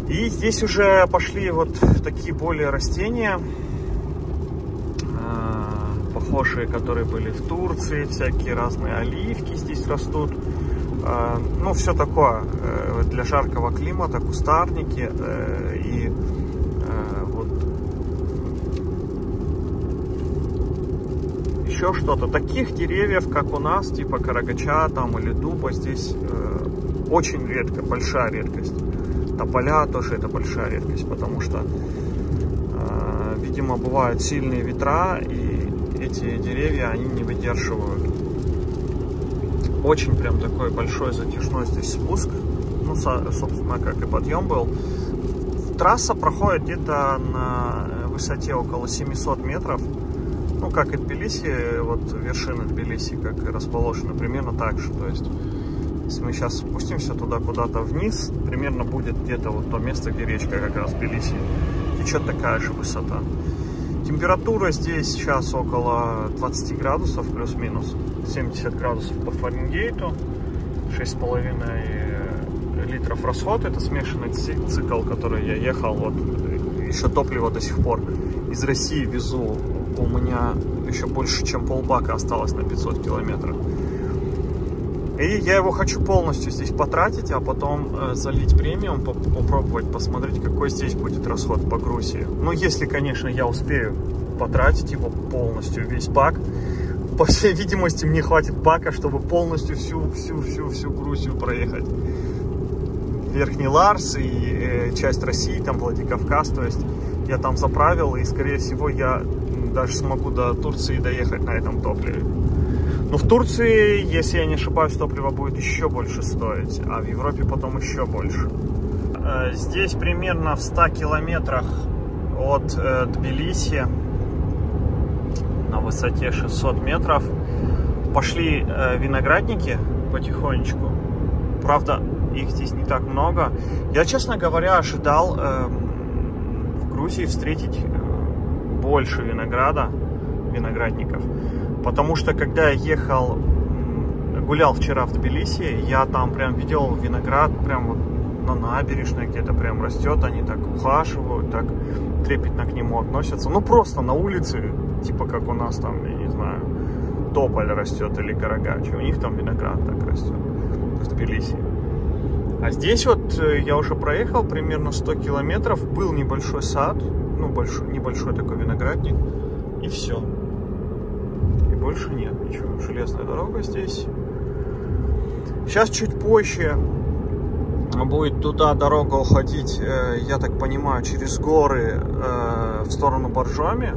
И здесь уже пошли вот такие более растения. А, похожие, которые были в Турции. Всякие разные оливки здесь растут. А, ну, все такое э, для жаркого климата, кустарники э, и э, вот еще что-то. Таких деревьев, как у нас, типа карагача там или дуба, здесь э, очень редко, большая редкость. Тополя тоже это большая редкость, потому что, э, видимо, бывают сильные ветра, и эти деревья, они не выдерживают. Очень прям такой большой затяжной здесь спуск. Ну, собственно, как и подъем был. Трасса проходит где-то на высоте около 700 метров. Ну, как и Тбилиси, вот вершина Тбилиси, как и расположена, примерно так же. То есть, если мы сейчас спустимся туда куда-то вниз, примерно будет где-то вот то место, где речка как раз Тбилиси. Течет такая же высота. Температура здесь сейчас около 20 градусов, плюс-минус. 70 градусов по Фаренгейту. 6,5 литров расход. Это смешанный цикл, который я ехал. Вот еще топливо до сих пор из России везу у меня еще больше, чем полбака осталось на 500 километров. И я его хочу полностью здесь потратить, а потом э, залить премиум, попробовать посмотреть, какой здесь будет расход по Грузии. Ну, если, конечно, я успею потратить его полностью, весь бак. По всей видимости, мне хватит бака, чтобы полностью всю, всю, всю, всю Грузию проехать. Верхний Ларс и э, часть России, там Владикавказ, то есть я там заправил, и, скорее всего, я даже смогу до Турции доехать на этом топливе. Но в Турции, если я не ошибаюсь, топливо будет еще больше стоить, а в Европе потом еще больше. Э, здесь примерно в 100 километрах от э, Тбилиси на высоте 600 метров пошли э, виноградники потихонечку. Правда, их здесь не так много. Я, честно говоря, ожидал в Грузии встретить больше винограда, виноградников. Потому что когда я ехал, гулял вчера в Тбилиси, я там прям видел виноград, прям вот на набережной где-то прям растет, они так ухаживают, так трепетно к нему относятся. Ну, просто на улице, типа как у нас там, я не знаю, тополь растет или карагач, у них там виноград так растет в Тбилиси. А здесь вот э, я уже проехал примерно 100 километров, был небольшой сад, ну, большой, небольшой такой виноградник, и все. И больше нет ничего. Железная дорога здесь. Сейчас чуть позже будет туда дорога уходить, э, я так понимаю, через горы э, в сторону Боржоми.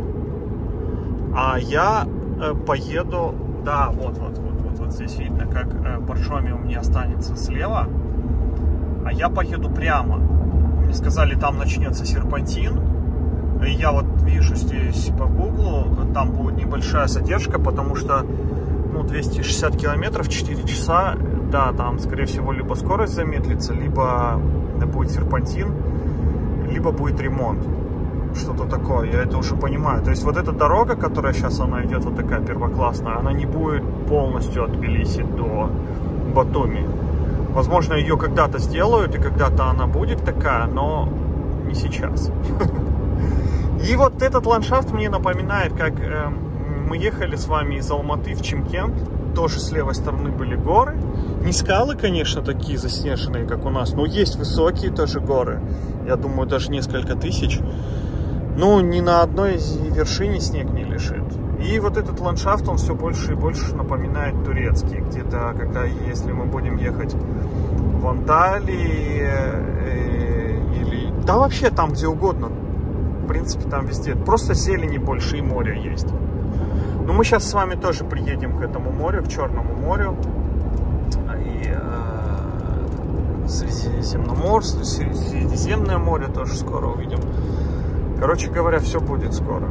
А я э, поеду, да, вот, вот, вот, вот, вот здесь видно, как Боржоми у меня останется слева. А я поеду прямо. Мне сказали, там начнется серпантин я вот вижу здесь по гуглу, там будет небольшая задержка, потому что ну, 260 километров, 4 часа, да, там, скорее всего, либо скорость замедлится, либо будет серпантин, либо будет ремонт. Что-то такое, я это уже понимаю. То есть вот эта дорога, которая сейчас она идет, вот такая первоклассная, она не будет полностью от Тбилиси до Батуми. Возможно, ее когда-то сделают, и когда-то она будет такая, но не сейчас. И вот этот ландшафт мне напоминает, как э, мы ехали с вами из Алматы в Чимкент. Тоже с левой стороны были горы. Не скалы, конечно, такие заснеженные, как у нас, но есть высокие тоже горы. Я думаю, даже несколько тысяч. Ну, ни на одной вершине снег не лежит. И вот этот ландшафт, он все больше и больше напоминает турецкий. Где-то, когда, если мы будем ехать в Анталии, э, или... Да вообще там, где угодно в принципе, там везде. Просто зелени больше и море есть. Но мы сейчас с вами тоже приедем к этому морю, к Черному морю. И э, Средиземноморское, Средиземное море тоже скоро увидим. Короче говоря, все будет скоро.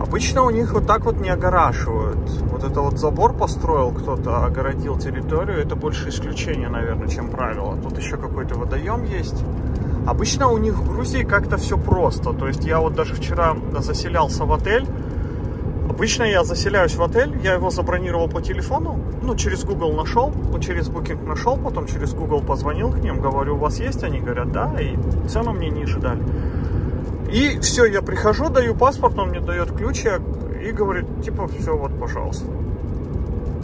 Обычно у них вот так вот не огорашивают. Вот это вот забор построил кто-то, огородил территорию. Это больше исключение, наверное, чем правило. Тут еще какой-то водоем есть. Обычно у них в Грузии как-то все просто. То есть я вот даже вчера заселялся в отель. Обычно я заселяюсь в отель, я его забронировал по телефону, ну, через Google нашел, через Booking нашел, потом через Google позвонил к ним, говорю, у вас есть? Они говорят, да, и цену мне ниже дали. И все, я прихожу, даю паспорт, он мне дает ключи и говорит, типа, все, вот, пожалуйста.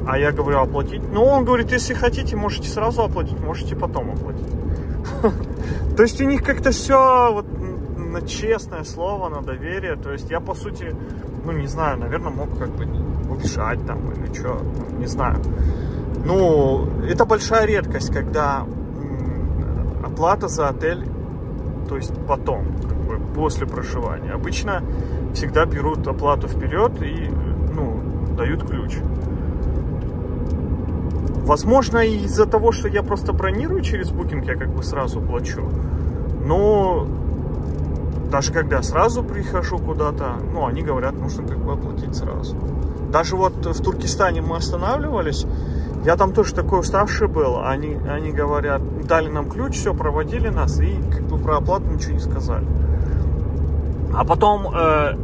А я говорю, оплатить? Ну, он говорит, если хотите, можете сразу оплатить, можете потом оплатить. То есть у них как-то все вот на честное слово, на доверие. То есть я, по сути, ну, не знаю, наверное, мог как бы убежать там или что, не знаю. Ну, это большая редкость, когда оплата за отель, то есть потом, как бы после проживания. Обычно всегда берут оплату вперед и, ну, дают ключ. Возможно, из-за того, что я просто бронирую через Booking, я как бы сразу плачу. Но даже когда сразу прихожу куда-то, ну, они говорят, нужно как бы оплатить сразу. Даже вот в Туркестане мы останавливались, я там тоже такой уставший был. Они, они говорят, дали нам ключ, все, проводили нас и как бы про оплату ничего не сказали. А потом э,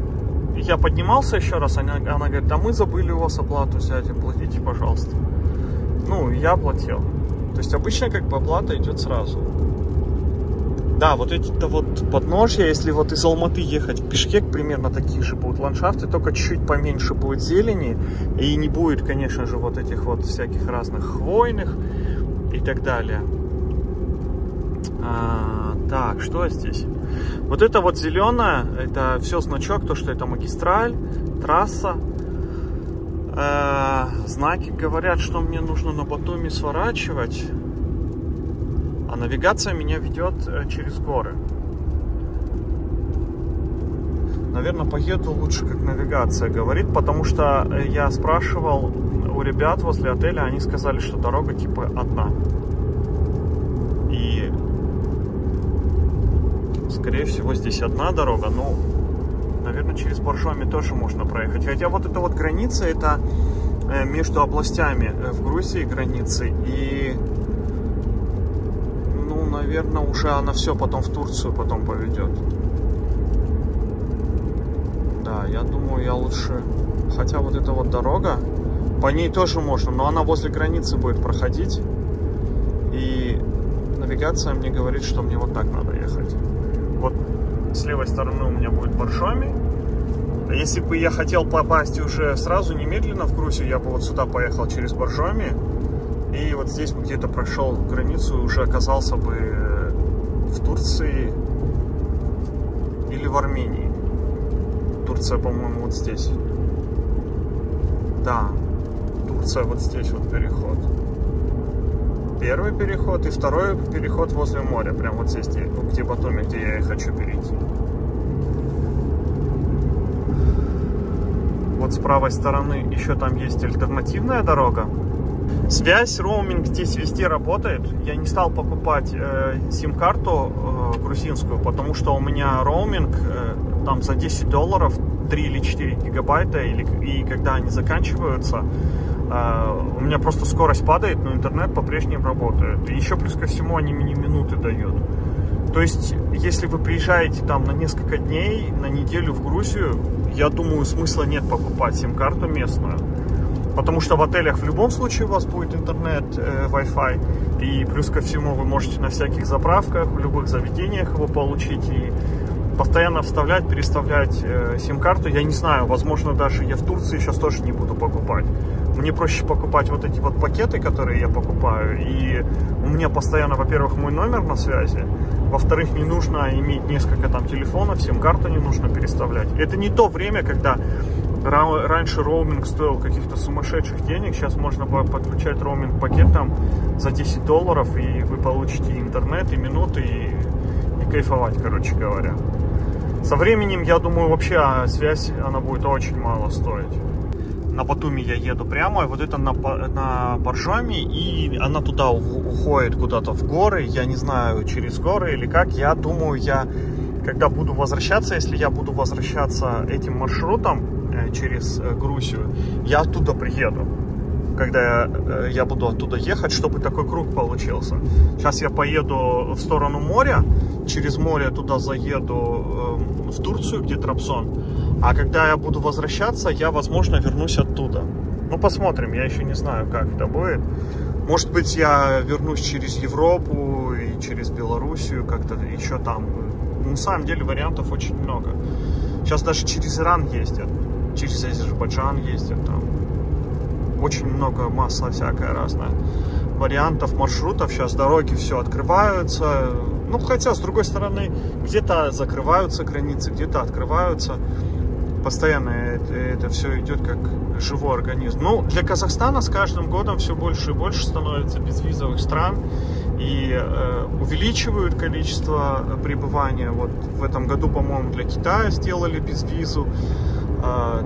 я поднимался еще раз, она, она говорит, да мы забыли у вас оплату взять, оплатите, пожалуйста. Ну, я оплатил. То есть обычно как бы оплата идет сразу. Да, вот эти-то вот подножья, если вот из Алматы ехать в Бишкек, примерно такие же будут ландшафты, только чуть поменьше будет зелени, и не будет, конечно же, вот этих вот всяких разных хвойных и так далее. А, так, что здесь? Вот это вот зеленое, это все значок, то, что это магистраль, трасса. Э, знаки говорят, что мне нужно на Батуми сворачивать. А навигация меня ведет э, через горы. Наверное, поеду лучше, как навигация говорит, потому что э, я спрашивал у ребят возле отеля, они сказали, что дорога типа одна. И, скорее всего, здесь одна дорога, но, наверное, через Боржоми тоже можно проехать. Хотя вот эта вот граница, это э, между областями в Грузии границы и наверное, уже она все потом в Турцию потом поведет. Да, я думаю, я лучше... Хотя вот эта вот дорога, по ней тоже можно, но она возле границы будет проходить. И навигация мне говорит, что мне вот так надо ехать. С левой стороны у меня будет Баршами. Если бы я хотел попасть уже сразу, немедленно в Грузию, я бы вот сюда поехал через Боржоми. И вот здесь бы где-то прошел границу, уже оказался бы в Турции или в Армении. Турция, по-моему, вот здесь. Да, Турция вот здесь вот переход. Первый переход и второй переход возле моря, прям вот здесь, где, Батуми, где я и хочу перейти. Вот с правой стороны еще там есть альтернативная дорога, Связь, роуминг здесь везде работает. Я не стал покупать э, сим-карту э, грузинскую, потому что у меня роуминг э, там за 10 долларов 3 или 4 гигабайта, или, и когда они заканчиваются, у меня просто скорость падает, но интернет по-прежнему работает. И еще плюс ко всему они мне минуты дают. То есть, если вы приезжаете там на несколько дней, на неделю в Грузию, я думаю, смысла нет покупать сим-карту местную Потому что в отелях в любом случае у вас будет интернет, э, Wi-Fi. И плюс ко всему вы можете на всяких заправках, в любых заведениях его получить. И постоянно вставлять, переставлять э, сим-карту. Я не знаю, возможно, даже я в Турции сейчас тоже не буду покупать. Мне проще покупать вот эти вот пакеты, которые я покупаю. И у меня постоянно, во-первых, мой номер на связи. Во-вторых, не нужно иметь несколько там телефонов, сим-карту не нужно переставлять. Это не то время, когда Раньше роуминг стоил каких-то сумасшедших денег, сейчас можно подключать роуминг пакет там за 10 долларов, и вы получите интернет, и минуты, и, и кайфовать, короче говоря. Со временем, я думаю, вообще а, связь, она будет очень мало стоить. На Батуми я еду прямо, и вот это на, на Боржоми, и она туда уходит куда-то в горы, я не знаю, через горы или как, я думаю, я когда буду возвращаться, если я буду возвращаться этим маршрутом, Э, через э, Грузию, я оттуда приеду когда я, э, я буду оттуда ехать, чтобы такой круг получился. Сейчас я поеду в сторону моря, через море туда заеду э, в Турцию, где Трабзон. А когда я буду возвращаться, я, возможно, вернусь оттуда. Ну, посмотрим, я еще не знаю, как это будет. Может быть, я вернусь через Европу и через Белоруссию, как-то еще там. На самом деле вариантов очень много. Сейчас даже через Иран ездят через Азербайджан ездят там. Очень много, масса всякая разная вариантов, маршрутов. Сейчас дороги все открываются. Ну, хотя, с другой стороны, где-то закрываются границы, где-то открываются. постоянно это, это все идет как живой организм. Ну, для Казахстана с каждым годом все больше и больше становится безвизовых стран и э, увеличивают количество пребывания. Вот в этом году, по-моему, для Китая сделали безвизу. Э,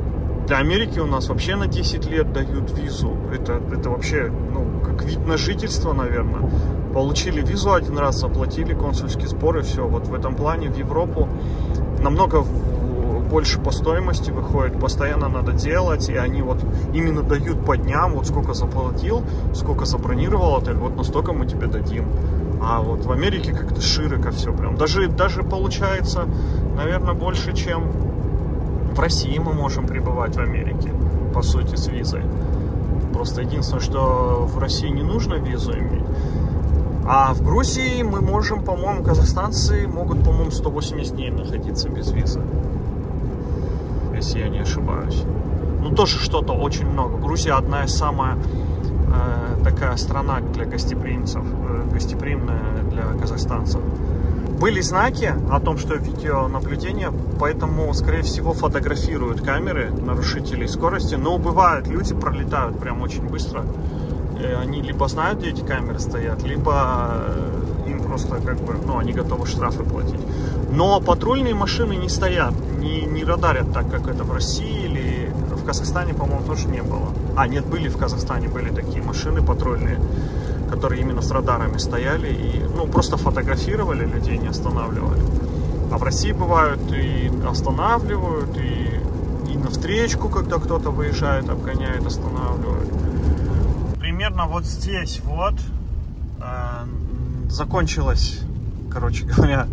для Америки у нас вообще на 10 лет дают визу. Это, это вообще, ну, как вид на жительство, наверное. Получили визу один раз, заплатили консульский сбор и все. Вот в этом плане в Европу намного больше по стоимости выходит, постоянно надо делать, и они вот именно дают по дням, вот сколько заплатил, сколько забронировал отель, вот настолько мы тебе дадим. А вот в Америке как-то широко все прям. Даже, даже получается, наверное, больше, чем в России мы можем пребывать в Америке, по сути, с визой. Просто единственное, что в России не нужно визу иметь. А в Грузии мы можем, по-моему, казахстанцы могут, по-моему, 180 дней находиться без визы если я не ошибаюсь. Ну, тоже что-то очень много. Грузия одна из самая э, такая страна для гостеприимцев, э, гостеприимная для казахстанцев. Были знаки о том, что видеонаблюдение, поэтому, скорее всего, фотографируют камеры нарушителей скорости. Но бывают, люди пролетают прям очень быстро. И они либо знают, где эти камеры стоят, либо э, им просто как бы, ну, они готовы штрафы платить. Но патрульные машины не стоят, не, не радарят так, как это в России или в Казахстане, по-моему, тоже не было. А, нет, были в Казахстане, были такие машины патрульные, которые именно с радарами стояли и, ну, просто фотографировали людей, не останавливали. А в России бывают и останавливают, и, и на встречку, когда кто-то выезжает, обгоняет, останавливают. Примерно вот здесь вот э, закончилась, короче говоря,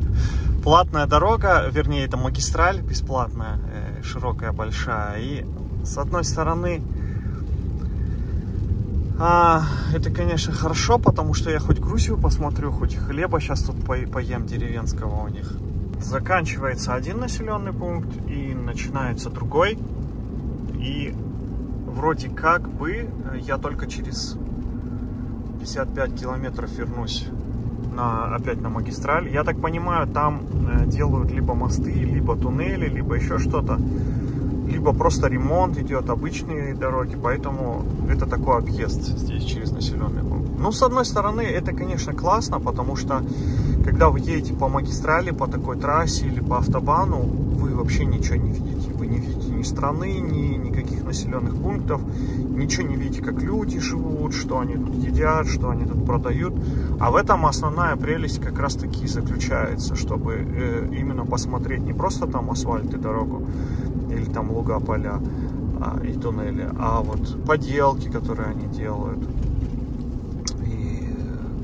платная дорога, вернее, это магистраль бесплатная, э, широкая, большая. И с одной стороны, а, это, конечно, хорошо, потому что я хоть Грузию посмотрю, хоть хлеба сейчас тут по поем деревенского у них. Заканчивается один населенный пункт и начинается другой. И вроде как бы я только через 55 километров вернусь на, опять на магистраль. Я так понимаю, там э, делают либо мосты, либо туннели, либо еще что-то. Либо просто ремонт идет, обычные дороги, поэтому это такой объезд здесь через населенный пункт. Ну, с одной стороны, это, конечно, классно, потому что, когда вы едете по магистрали, по такой трассе или по автобану, вы вообще ничего не видите. Вы не видите ни страны, ни никаких населенных пунктов, ничего не видите, как люди живут, что они тут едят, что они тут продают. А в этом основная прелесть как раз таки заключается, чтобы э, именно посмотреть не просто там асфальт и дорогу, или там луга, поля а, и туннели, а вот поделки, которые они делают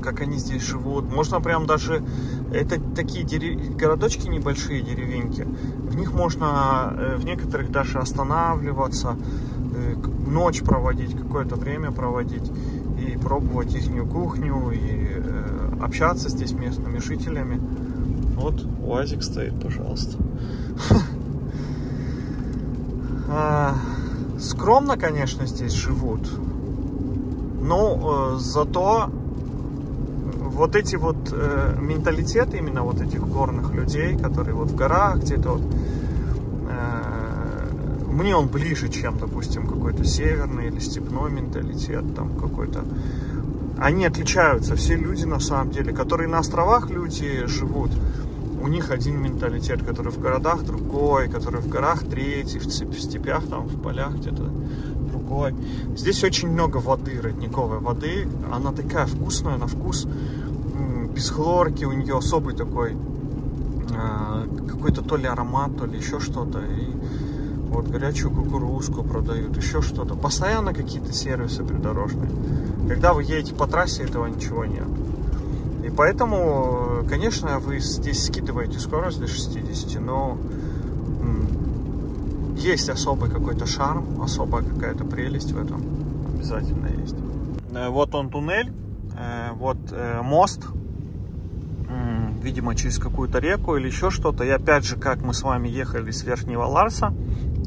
как они здесь живут. Можно прям даже... Это такие дерев... городочки небольшие, деревеньки. В них можно э, в некоторых даже останавливаться, э, ночь проводить, какое-то время проводить и пробовать их кухню и э, общаться здесь местными жителями. Вот УАЗик стоит, пожалуйста. А, скромно, конечно, здесь живут. Но зато вот эти вот э, менталитеты именно вот этих горных людей, которые вот в горах где-то вот, э, мне он ближе, чем, допустим, какой-то северный или степной менталитет, там какой-то. Они отличаются, все люди на самом деле, которые на островах люди живут, у них один менталитет, который в городах другой, который в горах третий, в степях, там, в полях где-то другой. Здесь очень много воды, родниковой воды. Она такая вкусная на вкус без хлорки, у нее особый такой а, какой-то то ли аромат, то ли еще что-то. И вот горячую кукурузку продают, еще что-то. Постоянно какие-то сервисы придорожные. Когда вы едете по трассе, этого ничего нет. Поэтому, конечно, вы здесь скидываете скорость до 60, но есть особый какой-то шарм, особая какая-то прелесть в этом. Обязательно есть. Э, вот он туннель, э, вот э, мост видимо, через какую-то реку или еще что-то. И опять же, как мы с вами ехали с Верхнего Ларса,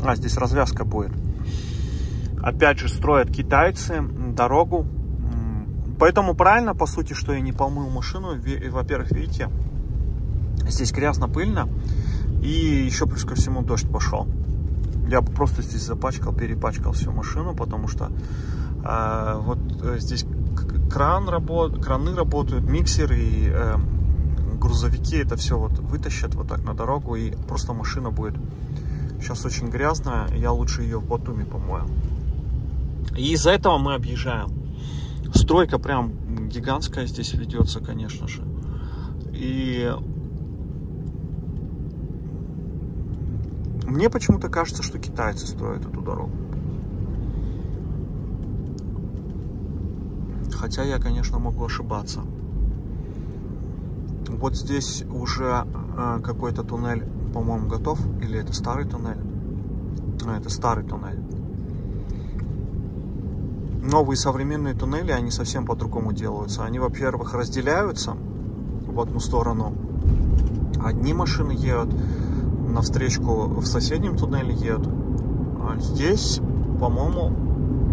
а здесь развязка будет, опять же, строят китайцы дорогу. Поэтому правильно, по сути, что я не помыл машину. Во-первых, видите, здесь грязно-пыльно. И еще плюс ко всему дождь пошел. Я просто здесь запачкал, перепачкал всю машину, потому что э, вот э, здесь кран работ, краны работают, миксер и э, грузовики это все вот вытащат вот так на дорогу и просто машина будет сейчас очень грязная, я лучше ее в Батуми помою. И из-за этого мы объезжаем. Стройка прям гигантская здесь ведется, конечно же. И мне почему-то кажется, что китайцы строят эту дорогу. Хотя я, конечно, могу ошибаться. Вот здесь уже э, какой-то туннель, по-моему, готов. Или это старый туннель? А, это старый туннель. Новые современные туннели, они совсем по-другому делаются. Они, во-первых, разделяются в одну сторону. Одни машины едут на встречку в соседнем туннеле едут. А здесь, по-моему,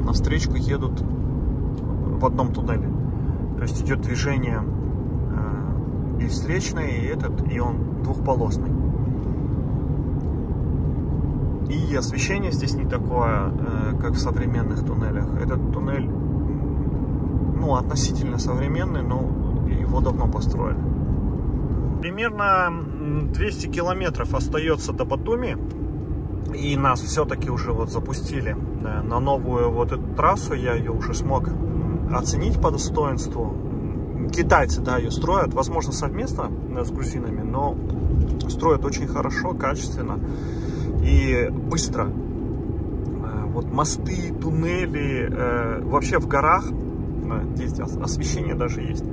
на встречку едут в одном туннеле. То есть идет движение и встречный, и этот, и он двухполосный. И освещение здесь не такое, э, как в современных туннелях. Этот туннель, ну, относительно современный, но его давно построили. Примерно 200 километров остается до Батуми. И нас все-таки уже вот запустили э, на новую вот эту трассу. Я ее уже смог оценить по достоинству китайцы, да, ее строят, возможно, совместно с грузинами, но строят очень хорошо, качественно и быстро. Э, вот мосты, туннели, э, вообще в горах, э, здесь освещение даже есть.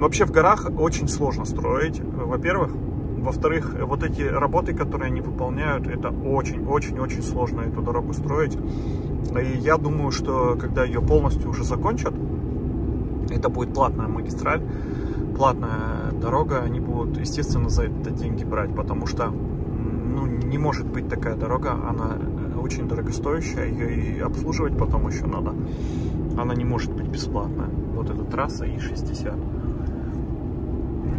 Вообще в горах очень сложно строить, во-первых. Во-вторых, вот эти работы, которые они выполняют, это очень-очень-очень сложно эту дорогу строить. И я думаю, что когда ее полностью уже закончат, это будет платная магистраль, платная дорога, они будут, естественно, за это деньги брать, потому что ну, не может быть такая дорога, она очень дорогостоящая, ее и обслуживать потом еще надо. Она не может быть бесплатная. Вот эта трасса И-60.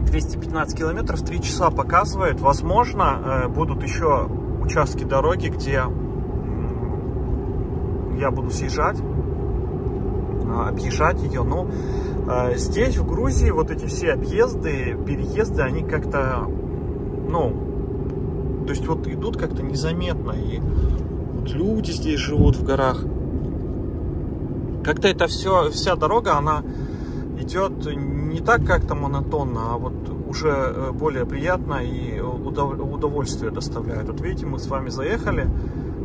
215 километров, 3 часа показывает. Возможно, э, будут еще участки дороги, где я буду съезжать объезжать ее. Но э, здесь, в Грузии, вот эти все объезды, переезды, они как-то, ну, то есть вот идут как-то незаметно. И вот люди здесь живут в горах. Как-то это все, вся дорога, она идет не так как-то монотонно, а вот уже э, более приятно и удовольствие доставляет. Вот видите, мы с вами заехали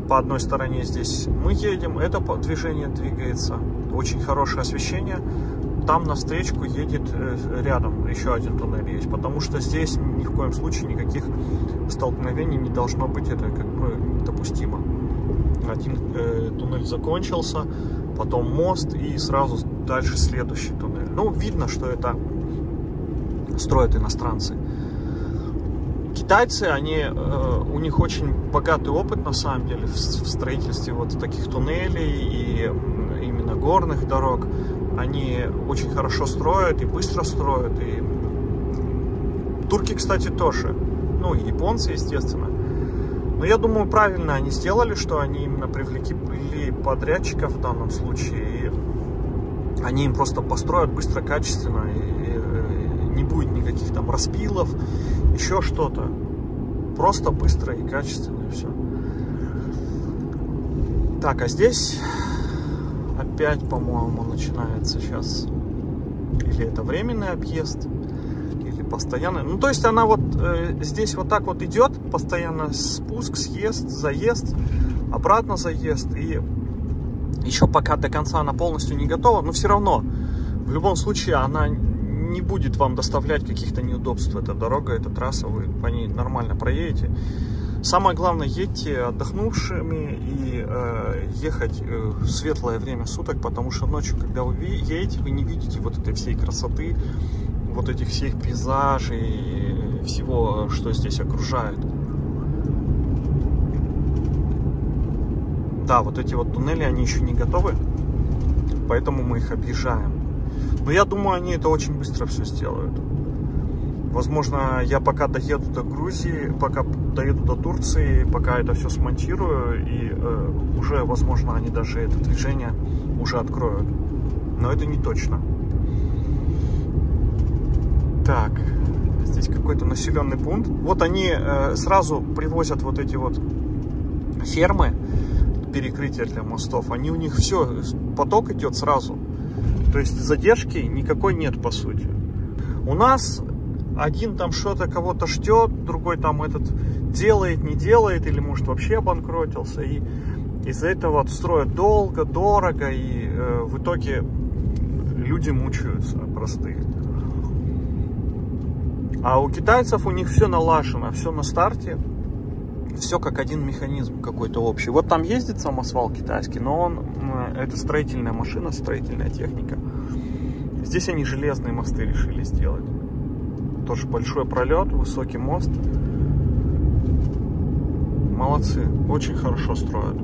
по одной стороне здесь мы едем, это движение двигается, очень хорошее освещение. Там на встречку едет э, рядом еще один туннель есть, потому что здесь ни в коем случае никаких столкновений не должно быть, это как бы допустимо. Один э, туннель закончился, потом мост и сразу дальше следующий туннель. Ну, видно, что это строят иностранцы. Китайцы, они, э, у них очень богатый опыт на самом деле в, в строительстве вот таких туннелей и именно горных дорог. Они очень хорошо строят и быстро строят. И турки, кстати, тоже. Ну, и японцы, естественно. Но я думаю, правильно они сделали, что они именно привлекли подрядчиков в данном случае. И они им просто построят быстро, качественно. И, не будет никаких там распилов еще что-то. Просто быстро и качественно, и все. Так, а здесь опять, по-моему, начинается сейчас. Или это временный объезд, или постоянный. Ну, то есть она вот э, здесь вот так вот идет, постоянно спуск, съезд, заезд, обратно заезд. И еще пока до конца она полностью не готова, но все равно, в любом случае, она не будет вам доставлять каких-то неудобств. Эта дорога, эта трасса, вы по ней нормально проедете. Самое главное, едьте отдохнувшими и э, ехать э, в светлое время суток, потому что ночью, когда вы едете, вы не видите вот этой всей красоты, вот этих всех пейзажей, всего, что здесь окружает. Да, вот эти вот туннели, они еще не готовы, поэтому мы их объезжаем. Но я думаю, они это очень быстро все сделают. Возможно, я пока доеду до Грузии, пока доеду до Турции, пока это все смонтирую, и э, уже, возможно, они даже это движение уже откроют. Но это не точно. Так, здесь какой-то населенный пункт. Вот они э, сразу привозят вот эти вот фермы, перекрытия для мостов. Они у них все, поток идет сразу. То есть задержки никакой нет, по сути. У нас один там что-то кого-то ждет, другой там этот делает, не делает, или может вообще обанкротился. И из-за этого строят долго, дорого, и э, в итоге люди мучаются простые. А у китайцев у них все налажено, все на старте, все как один механизм какой-то общий. Вот там ездит самосвал китайский, но он, это строительная машина, строительная техника. Здесь они железные мосты решили сделать. Тоже большой пролет, высокий мост. Молодцы, очень хорошо строят.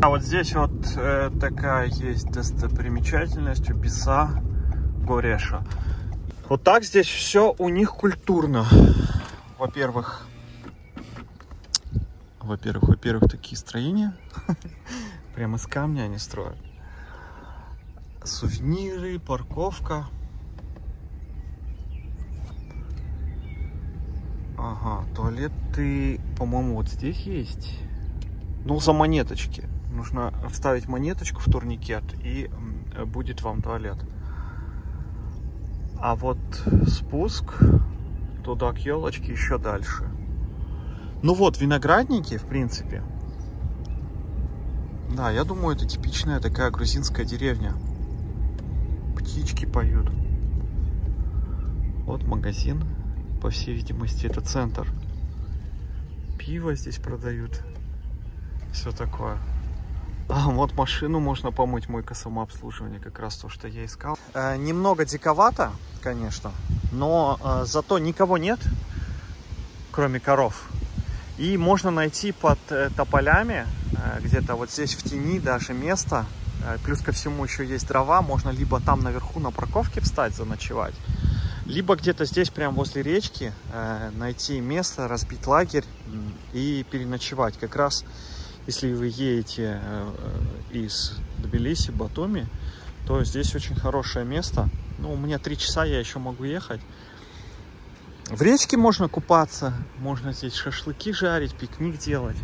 А вот здесь вот э, такая есть достопримечательность у Биса Гореша. Вот так здесь все у них культурно. Во-первых, во-первых, во-первых, такие строения. Прямо из камня они строят. Сувениры, парковка. Ага, туалеты, по-моему, вот здесь есть. Ну, за монеточки. Нужно вставить монеточку в турникет, и будет вам туалет. А вот спуск туда к елочке еще дальше. Ну вот, виноградники, в принципе. Да, я думаю, это типичная такая грузинская деревня. Птички поют. Вот магазин. По всей видимости, это центр. Пиво здесь продают. Все такое. А, вот машину можно помыть, мойка самообслуживания, как раз то, что я искал. Э, немного диковато, конечно, но э, зато никого нет, кроме коров. И можно найти под э, тополями, э, где-то вот здесь в тени даже место. Э, плюс ко всему еще есть дрова. Можно либо там наверху на парковке встать, заночевать. Либо где-то здесь, прямо возле речки, найти место, разбить лагерь и переночевать. Как раз, если вы едете из Тбилиси, Батуми, то здесь очень хорошее место. Ну, у меня три часа, я еще могу ехать. В речке можно купаться, можно здесь шашлыки жарить, пикник делать.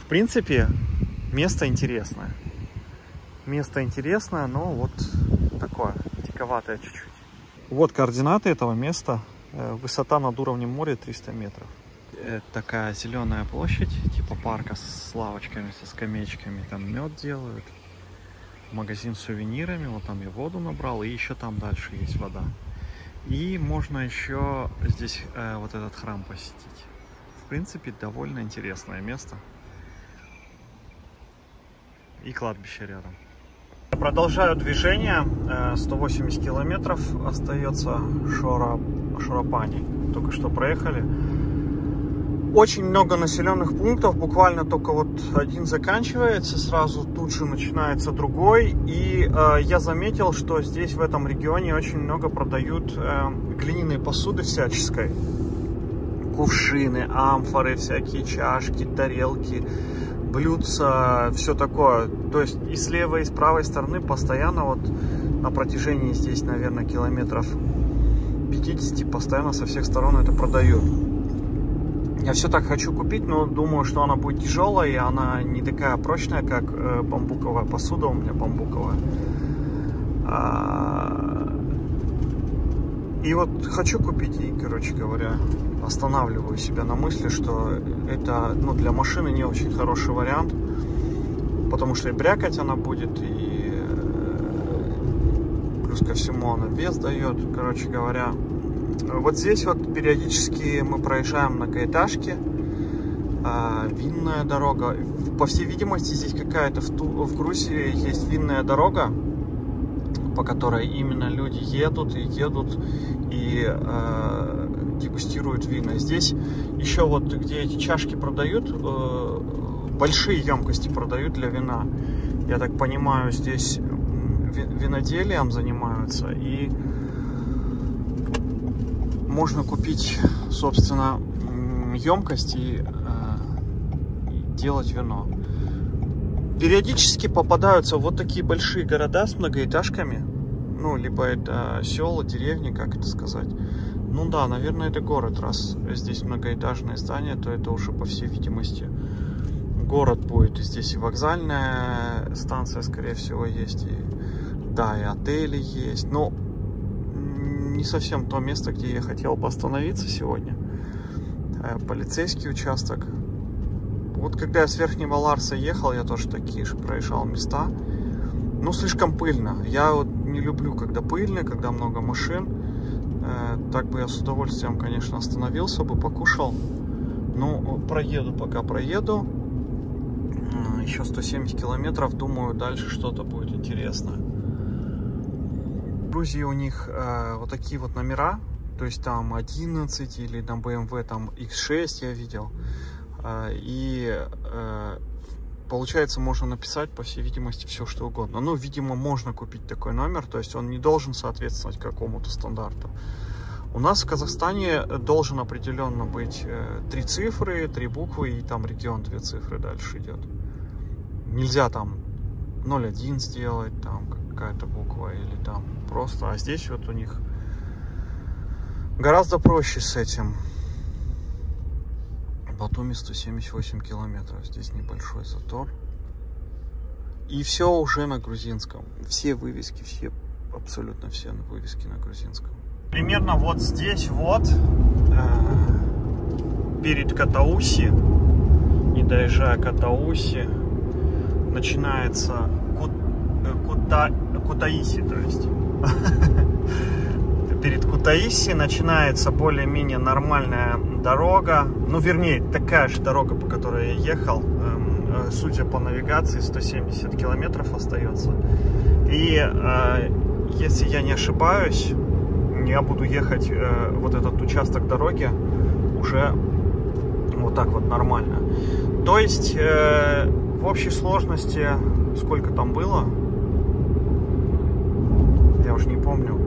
В принципе, место интересное. Место интересное, но вот такое, диковатое чуть-чуть. Вот координаты этого места. Э, высота над уровнем моря 300 метров. Это такая зеленая площадь, типа парка с лавочками, со скамеечками. Там мед делают. Магазин с сувенирами. Вот там я воду набрал. И еще там дальше есть вода. И можно еще здесь э, вот этот храм посетить. В принципе, довольно интересное место. И кладбище рядом. Продолжаю движение. 180 э, километров остается Шора, Шорапани. Только что проехали очень много населенных пунктов, буквально только вот один заканчивается, сразу тут же начинается другой. И э, я заметил, что здесь в этом регионе очень много продают э, глиняной посуды всяческой. Кувшины, амфоры, всякие чашки, тарелки, блюдца, все такое. То есть и с левой, и с правой стороны постоянно вот на протяжении здесь, наверное, километров 50 постоянно со всех сторон это продают. Я все так хочу купить, но думаю, что она будет тяжелая, и она не такая прочная, как э, бамбуковая посуда у меня бамбуковая. И вот хочу купить, и, короче говоря, останавливаю себя на мысли, что это ну, для машины не очень хороший вариант, потому что и брякать она будет, и э, плюс ко всему она вес дает, короче говоря, вот здесь вот периодически мы проезжаем многоэтажки, а, винная дорога. По всей видимости, здесь какая-то в, в Грузии есть винная дорога, по которой именно люди едут и едут и э, дегустируют вина. Здесь еще вот, где эти чашки продают, э, большие емкости продают для вина. Я так понимаю, здесь виноделием занимаются и можно купить, собственно, емкость и, и делать вино. Периодически попадаются вот такие большие города с многоэтажками. Ну, либо это села, деревни, как это сказать. Ну да, наверное, это город. Раз здесь многоэтажное здание, то это уже, по всей видимости, город будет. Здесь и вокзальная станция, скорее всего, есть. И, да, и отели есть. Но не совсем то место, где я хотел бы остановиться сегодня. Э, полицейский участок. Вот когда я с Верхнего Ларса ехал, я тоже такие же проезжал места. Ну, слишком пыльно. Я вот не люблю, когда пыльно, когда много машин. Э, так бы я с удовольствием, конечно, остановился бы, покушал. Ну, проеду, пока проеду. Еще 170 километров, думаю, дальше что-то будет интересное. В Грузии у них э, вот такие вот номера, то есть там 11 или на BMW там X6 я видел. Э, и э, получается, можно написать, по всей видимости, все что угодно. Ну, видимо, можно купить такой номер, то есть он не должен соответствовать какому-то стандарту. У нас в Казахстане должен определенно быть э, три цифры, три буквы и там регион две цифры дальше идет. Нельзя там 0,1 сделать, там какая-то буква или там просто. А здесь вот у них гораздо проще с этим. Батуми 178 километров. Здесь небольшой затор. И все уже на грузинском. Все вывески, все, абсолютно все вывески на грузинском. Примерно вот здесь вот, э, перед Катауси, не доезжая Катауси, начинается э, Кута, Кутаиси, то есть. Перед Кутаиси начинается более-менее нормальная дорога, ну, вернее, такая же дорога, по которой я ехал, эм, э, судя по навигации, 170 километров остается. И э, если я не ошибаюсь, я буду ехать э, вот этот участок дороги уже вот так вот нормально. То есть в общей сложности сколько там было, я уже не помню,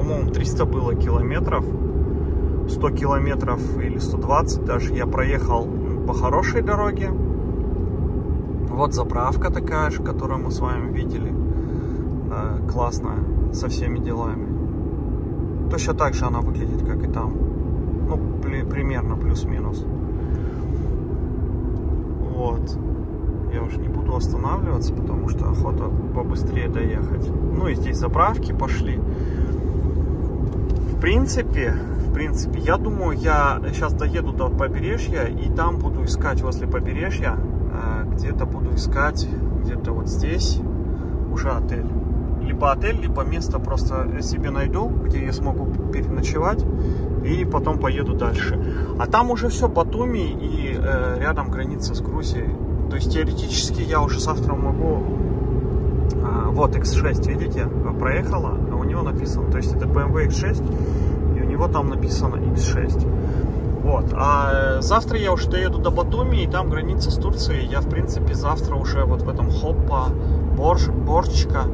по-моему 300 было километров, 100 километров или 120 даже я проехал по хорошей дороге. Вот заправка такая же, которую мы с вами видели. Э, классная, со всеми делами. Точно так же она выглядит, как и там. Ну, примерно плюс-минус. Вот. Я уже не буду останавливаться, потому что охота побыстрее доехать. Ну и здесь заправки пошли. В принципе, в принципе. Я думаю, я сейчас доеду до побережья и там буду искать возле побережья. Э, где-то буду искать, где-то вот здесь уже отель. Либо отель, либо место просто себе найду, где я смогу переночевать. И потом поеду дальше. А там уже все Батуми и э, рядом граница с Грузией. То есть теоретически я уже завтра могу... Э, вот X6, видите, проехала, него написано. То есть это BMW X6 него там написано X6. Вот. А э, завтра я уже доеду до Батуми, и там граница с Турцией. Я, в принципе, завтра уже вот в этом Хоппа, Борж, Борчка,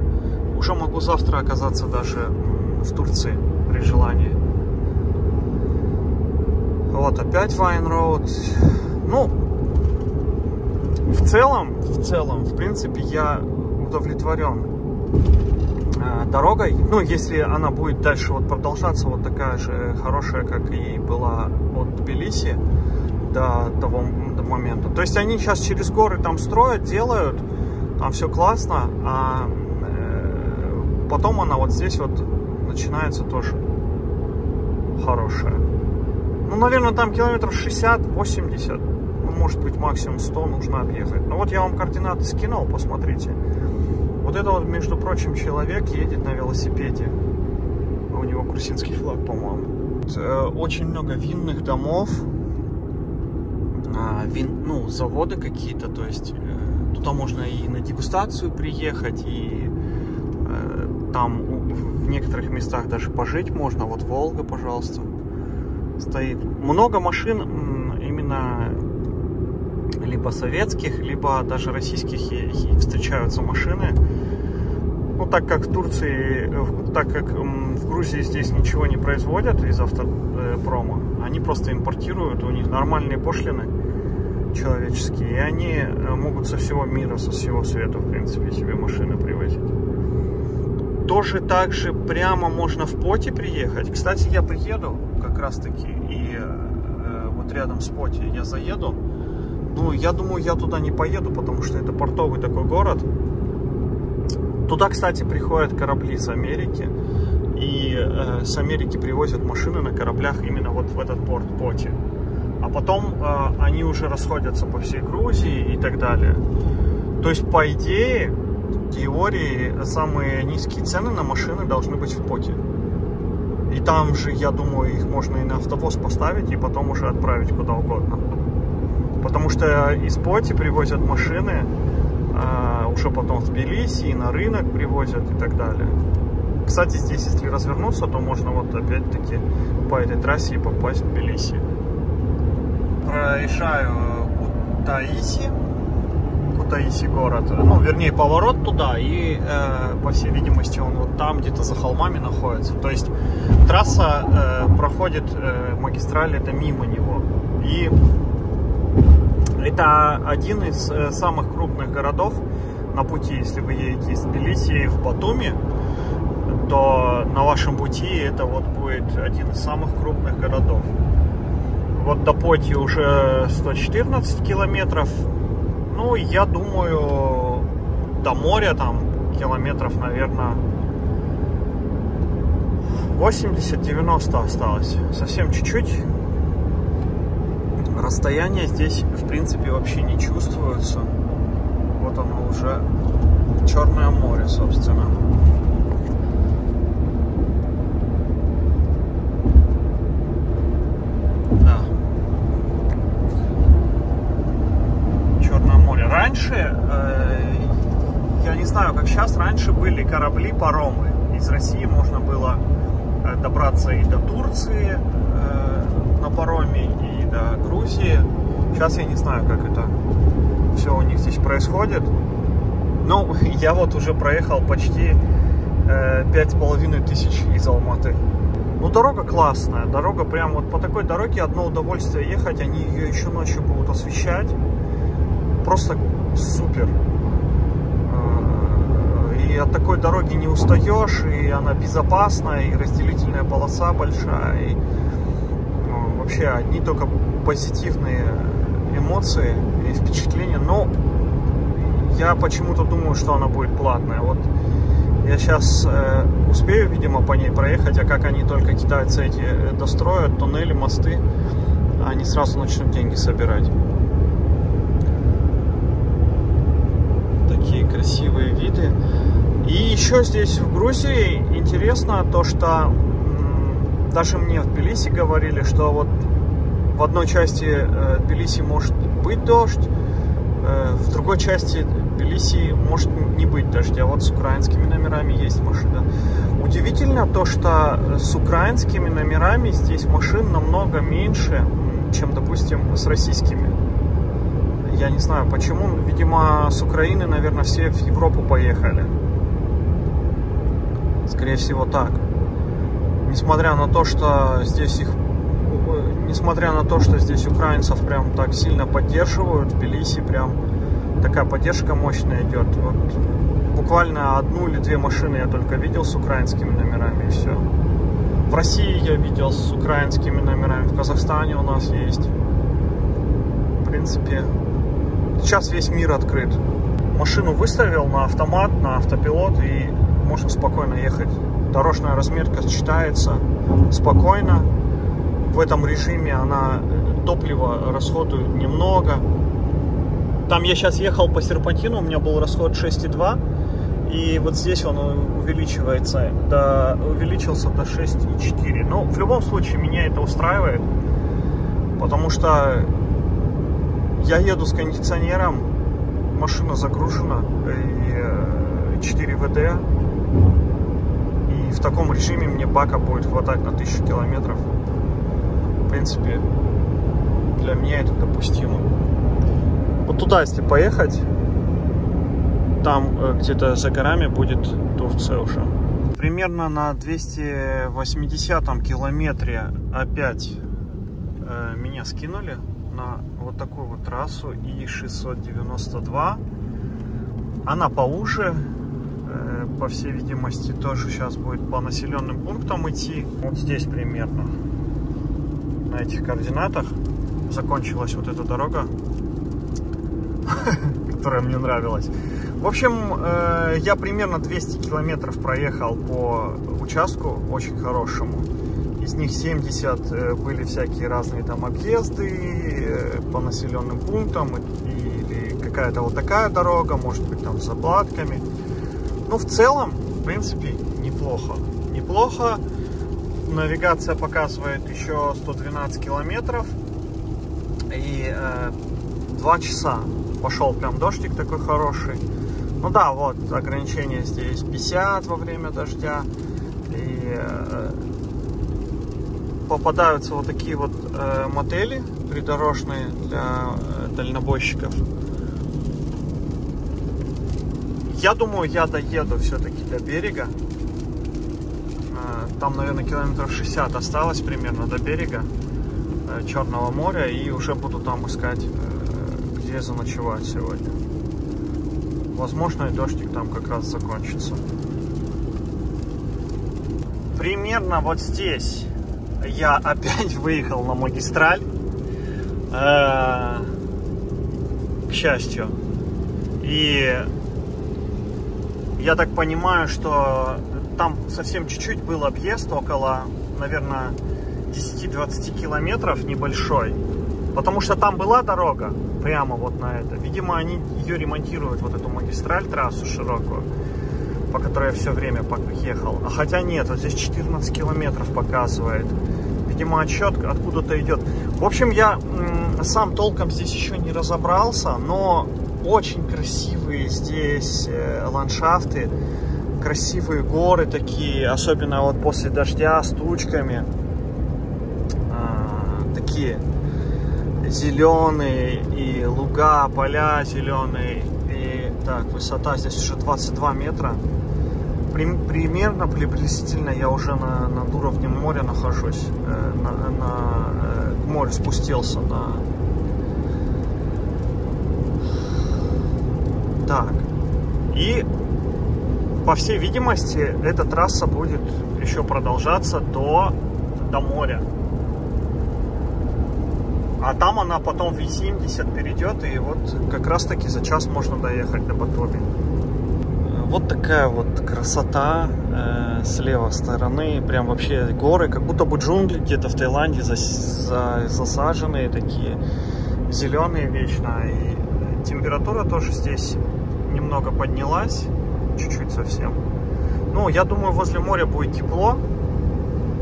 уже могу завтра оказаться даже в Турции при желании. Вот, опять Вайн Роуд. Ну, в целом, в целом, в принципе, я удовлетворен дорогой. Ну, если она будет дальше вот продолжаться, вот такая же хорошая, как и была от Тбилиси до того до момента. То есть они сейчас через горы там строят, делают, там все классно, а э, потом она вот здесь вот начинается тоже хорошая. Ну, наверное, там километров 60-80, ну, может быть, максимум 100 нужно объехать. Ну, вот я вам координаты скинул, посмотрите. Вот это вот, между прочим, человек едет на велосипеде. У него грузинский флаг, по-моему. Э, очень много винных домов. А, вин, ну, заводы какие-то, то есть э, туда можно и на дегустацию приехать, и э, там в некоторых местах даже пожить можно. Вот Волга, пожалуйста, стоит. Много машин именно либо советских, либо даже российских встречаются машины. Ну, так как в Турции, так как в Грузии здесь ничего не производят из автопрома, они просто импортируют, у них нормальные пошлины человеческие, и они э, могут со всего мира, со всего света, в принципе, себе машины привозить. Тоже так же прямо можно в Поте приехать. Кстати, я приеду как раз таки, и э, вот рядом с Поти я заеду. Ну, я думаю, я туда не поеду, потому что это портовый такой город. Туда, кстати, приходят корабли с Америки. И э, с Америки привозят машины на кораблях именно вот в этот порт Поти. А потом э, они уже расходятся по всей Грузии и так далее. То есть, по идее, в теории, самые низкие цены на машины должны быть в Поте. И там же, я думаю, их можно и на автовоз поставить, и потом уже отправить куда угодно. Потому что из Поти привозят машины а, уже потом в Тбилиси, и на рынок привозят и так далее. Кстати, здесь, если развернуться, то можно вот опять-таки по этой трассе попасть в Тбилиси. Проезжаю Кутаиси, Кутаиси город, ну, вернее, поворот туда, и, э, по всей видимости, он вот там, где-то за холмами находится. То есть трасса э, проходит, э, магистраль это мимо него. И это один из э, самых крупных городов на пути, если вы едете из Тбилиси в Батуми, то на вашем пути это вот будет один из самых крупных городов. Вот до Поти уже 114 километров. Ну, я думаю, до моря там километров, наверное, 80-90 осталось. Совсем чуть-чуть расстояние здесь, в принципе, вообще не чувствуется. Вот оно уже Черное море, собственно. Да. Черное море. Раньше, э, я не знаю, как сейчас, раньше были корабли, паромы. Из России можно было э, добраться и до Турции э, на пароме, до Грузии. Сейчас я не знаю, как это все у них здесь происходит. Ну, я вот уже проехал почти э, пять с половиной тысяч из Алматы. Ну, дорога классная. Дорога прям вот по такой дороге одно удовольствие ехать. Они ее еще ночью будут освещать. Просто супер. Э, и от такой дороги не устаешь, и она безопасная, и разделительная полоса большая, и вообще одни только позитивные эмоции и впечатления. Но я почему-то думаю, что она будет платная. Вот я сейчас э, успею, видимо, по ней проехать, а как они только китайцы эти э, достроят, туннели, мосты, они сразу начнут деньги собирать. Такие красивые виды. И еще здесь, в Грузии, интересно то, что даже мне в Тбилиси говорили, что вот в одной части э, Тбилиси может быть дождь, э, в другой части Тбилиси может не быть дождя. Вот с украинскими номерами есть машина. Удивительно то, что с украинскими номерами здесь машин намного меньше, чем, допустим, с российскими. Я не знаю почему. Видимо, с Украины, наверное, все в Европу поехали. Скорее всего, так несмотря на то, что здесь их несмотря на то, что здесь украинцев прям так сильно поддерживают, в Тбилиси прям такая поддержка мощная идет. Вот буквально одну или две машины я только видел с украинскими номерами и все. В России я видел с украинскими номерами, в Казахстане у нас есть. В принципе, сейчас весь мир открыт. Машину выставил на автомат, на автопилот и можно спокойно ехать дорожная разметка считается спокойно. В этом режиме она топливо расходует немного. Там я сейчас ехал по серпантину, у меня был расход 6,2. И вот здесь он увеличивается, до, увеличился до 6,4. Но в любом случае меня это устраивает, потому что я еду с кондиционером, машина загружена, и 4 э, ВД, в таком режиме мне бака будет хватать на 1000 километров. В принципе, для меня это допустимо. Вот туда, если поехать, там э, где-то за горами будет Турция уже. Примерно на 280 километре опять э, меня скинули на вот такую вот трассу И-692. Она поуже, по всей видимости, тоже сейчас будет по населенным пунктам идти. Вот здесь примерно, на этих координатах, закончилась вот эта дорога, которая мне нравилась. В общем, э, я примерно 200 километров проехал по участку очень хорошему. Из них 70 э, были всякие разные там объезды э, по населенным пунктам или какая-то вот такая дорога, может быть там с заплатками. Ну, в целом, в принципе, неплохо. Неплохо. Навигация показывает еще 112 километров и э, 2 часа. Пошел прям дождик такой хороший. Ну да, вот ограничение здесь 50 во время дождя. И э, попадаются вот такие вот э, мотели придорожные для э, дальнобойщиков. Я думаю, я доеду все-таки до берега. Э, там, наверное, километров 60 осталось примерно до берега э, Черного моря. И уже буду там искать, э, где заночевать сегодня. Возможно, и дождик там как раз закончится. Примерно вот здесь я опять выехал на магистраль. К счастью. И я так понимаю, что там совсем чуть-чуть был объезд, около, наверное, 10-20 километров небольшой. Потому что там была дорога, прямо вот на это. Видимо, они ее ремонтируют, вот эту магистраль, трассу широкую, по которой я все время ехал. А хотя нет, вот здесь 14 километров показывает. Видимо, отсчет откуда-то идет. В общем, я сам толком здесь еще не разобрался, но очень красивые здесь э, ландшафты, красивые горы такие, особенно вот после дождя с тучками. А, такие зеленые и луга, поля зеленые. И так, высота здесь уже 22 метра. При, примерно, приблизительно я уже на, над уровнем моря нахожусь. Э, на, на, э, к морю спустился на... Так. И по всей видимости, эта трасса будет еще продолжаться до, до моря. А там она потом в E70 перейдет, и вот как раз таки за час можно доехать до Батоми. Вот такая вот красота э, с левой стороны, прям вообще горы, как будто бы джунгли где-то в Таиланде за, за, засаженные такие, зеленые вечно. И температура тоже здесь немного поднялась, чуть-чуть совсем. Ну, я думаю, возле моря будет тепло.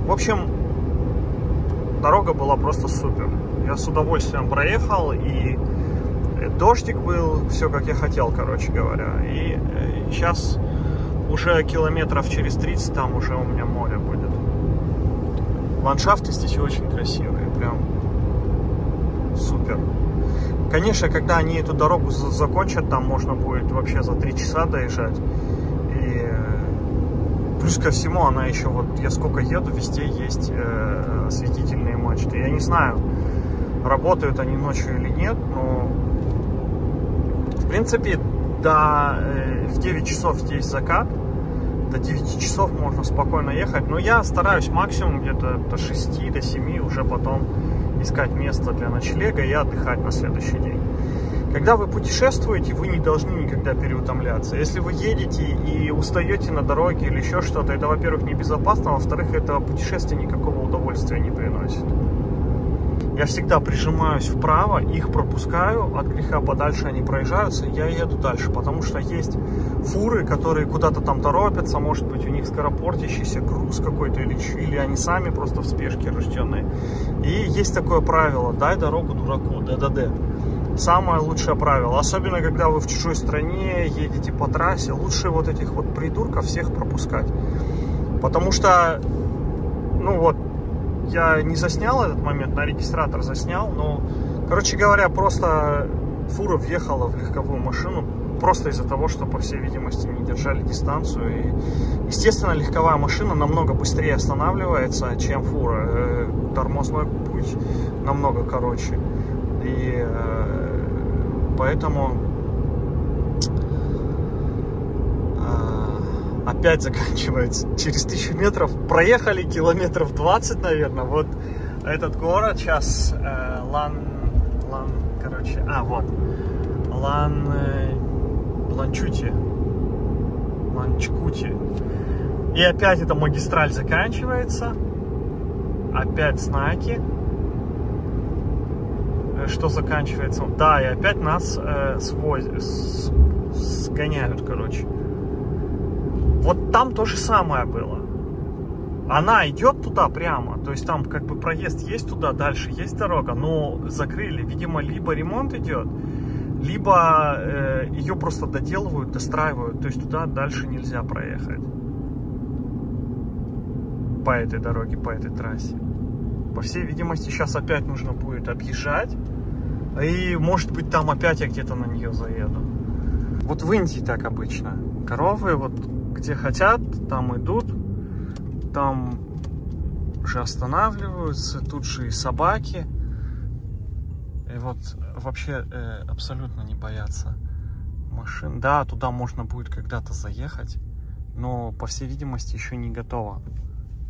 В общем, дорога была просто супер. Я с удовольствием проехал, и дождик был, все как я хотел, короче говоря. И сейчас э, уже километров через 30 там уже у меня море будет. Ландшафты здесь очень красивые, прям супер. Конечно, когда они эту дорогу закончат, там можно будет вообще за 3 часа доезжать. И э, плюс ко всему, она еще, вот я сколько еду, везде есть э, осветительные мачты. Я не знаю, работают они ночью или нет, но в принципе до, э, в 9 часов здесь закат, до 9 часов можно спокойно ехать, но я стараюсь максимум где-то до 6, до 7 уже потом искать место для ночлега и отдыхать на следующий день. Когда вы путешествуете, вы не должны никогда переутомляться. Если вы едете и устаете на дороге или еще что-то, это, во-первых, небезопасно, а во-вторых, это путешествие никакого удовольствия не приносит я всегда прижимаюсь вправо, их пропускаю, от греха подальше они проезжаются, я еду дальше, потому что есть фуры, которые куда-то там торопятся, может быть у них скоропортящийся груз какой-то, или, или они сами просто в спешке рожденные. И есть такое правило, дай дорогу дураку, ДДД. Самое лучшее правило, особенно когда вы в чужой стране, едете по трассе, лучше вот этих вот придурков всех пропускать. Потому что, ну вот, я не заснял этот момент, на регистратор заснял, но, короче говоря, просто фура въехала в легковую машину, просто из-за того, что, по всей видимости, не держали дистанцию. И, естественно, легковая машина намного быстрее останавливается, чем фура. Э, тормозной путь намного короче. И э, поэтому э, опять заканчивается через тысячу метров. Проехали километров 20, наверное. Вот этот город сейчас э, Лан... Лан... Короче, а, вот. Лан... Э, Ланчути. Ланчкути. И опять эта магистраль заканчивается. Опять знаки. Э, что заканчивается? Да, и опять нас э, своз... сгоняют, короче. Вот там то же самое было. Она идет туда прямо, то есть там как бы проезд есть туда, дальше есть дорога, но закрыли. Видимо, либо ремонт идет, либо э, ее просто доделывают, достраивают, то есть туда дальше нельзя проехать по этой дороге, по этой трассе. По всей видимости, сейчас опять нужно будет объезжать, и может быть там опять я где-то на нее заеду. Вот в Индии так обычно. Коровы вот где хотят, там идут, там же останавливаются, тут же и собаки. И вот вообще э, абсолютно не боятся машин. Да, туда можно будет когда-то заехать, но, по всей видимости, еще не готово.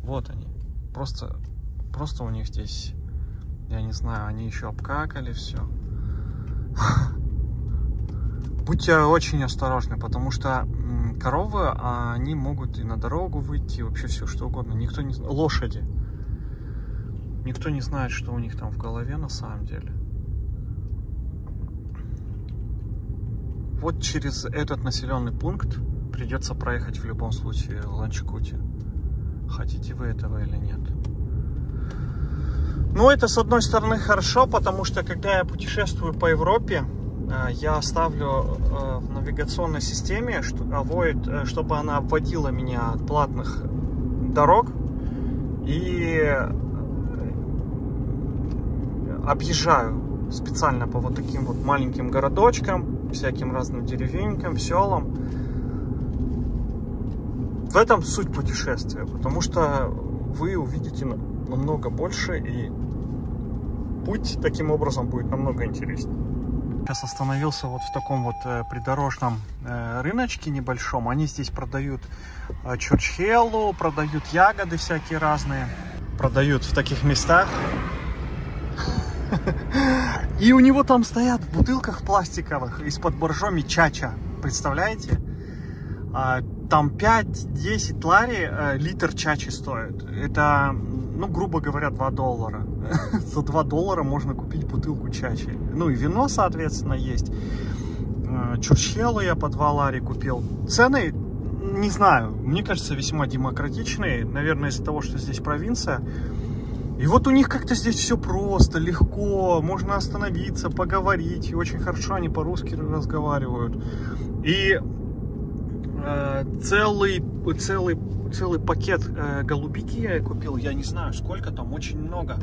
Вот они. Просто, просто у них здесь, я не знаю, они еще обкакали все. Будьте очень осторожны, потому что коровы, они могут и на дорогу выйти, и вообще все что угодно. Никто не лошади. Никто не знает, что у них там в голове на самом деле. Вот через этот населенный пункт придется проехать в любом случае Ланчкути. Хотите вы этого или нет. Ну, это с одной стороны хорошо, потому что когда я путешествую по Европе, я ставлю э, в навигационной системе, э, чтобы она обводила меня от платных дорог и объезжаю специально по вот таким вот маленьким городочкам, всяким разным деревенькам, селам. В этом суть путешествия, потому что вы увидите намного больше и путь таким образом будет намного интереснее. Сейчас остановился вот в таком вот э, придорожном э, рыночке небольшом. Они здесь продают э, чурчхелу, продают ягоды всякие разные. Продают в таких местах. И у него там стоят в бутылках пластиковых из-под боржоми чача. Представляете? А, там 5-10 лари литр чачи стоит. Это, ну, грубо говоря, 2 доллара. За 2 доллара можно купить бутылку чачи. Ну и вино, соответственно, есть. Э, чурчхелу я по 2 лари купил. Цены, не знаю, мне кажется, весьма демократичные. Наверное, из-за того, что здесь провинция. И вот у них как-то здесь все просто, легко, можно остановиться, поговорить. И очень хорошо они по-русски разговаривают. И э, целый, целый, целый пакет э, голубики я купил. Я не знаю, сколько там, очень много.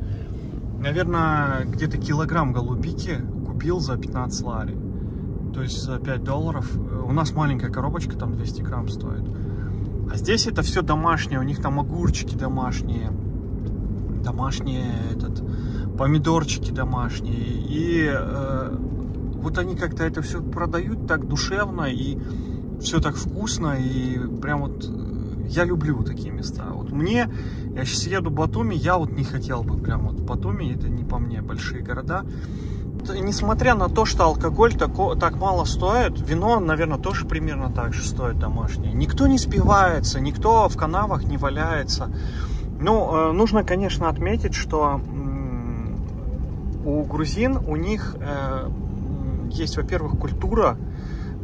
Наверное, где-то килограмм голубики купил за 15 лари. То есть за 5 долларов. У нас маленькая коробочка, там 200 грамм стоит. А здесь это все домашнее. У них там огурчики домашние домашние этот, помидорчики домашние. И э, вот они как-то это все продают так душевно и все так вкусно. И прям вот э, я люблю такие места. Вот мне, я сейчас еду в Батуми, я вот не хотел бы прям вот Батуми, это не по мне, большие города. Несмотря на то, что алкоголь так, так мало стоит, вино, наверное, тоже примерно так же стоит домашнее. Никто не спивается, никто в канавах не валяется. Ну, э, нужно, конечно, отметить, что у грузин, у них э, есть, во-первых, культура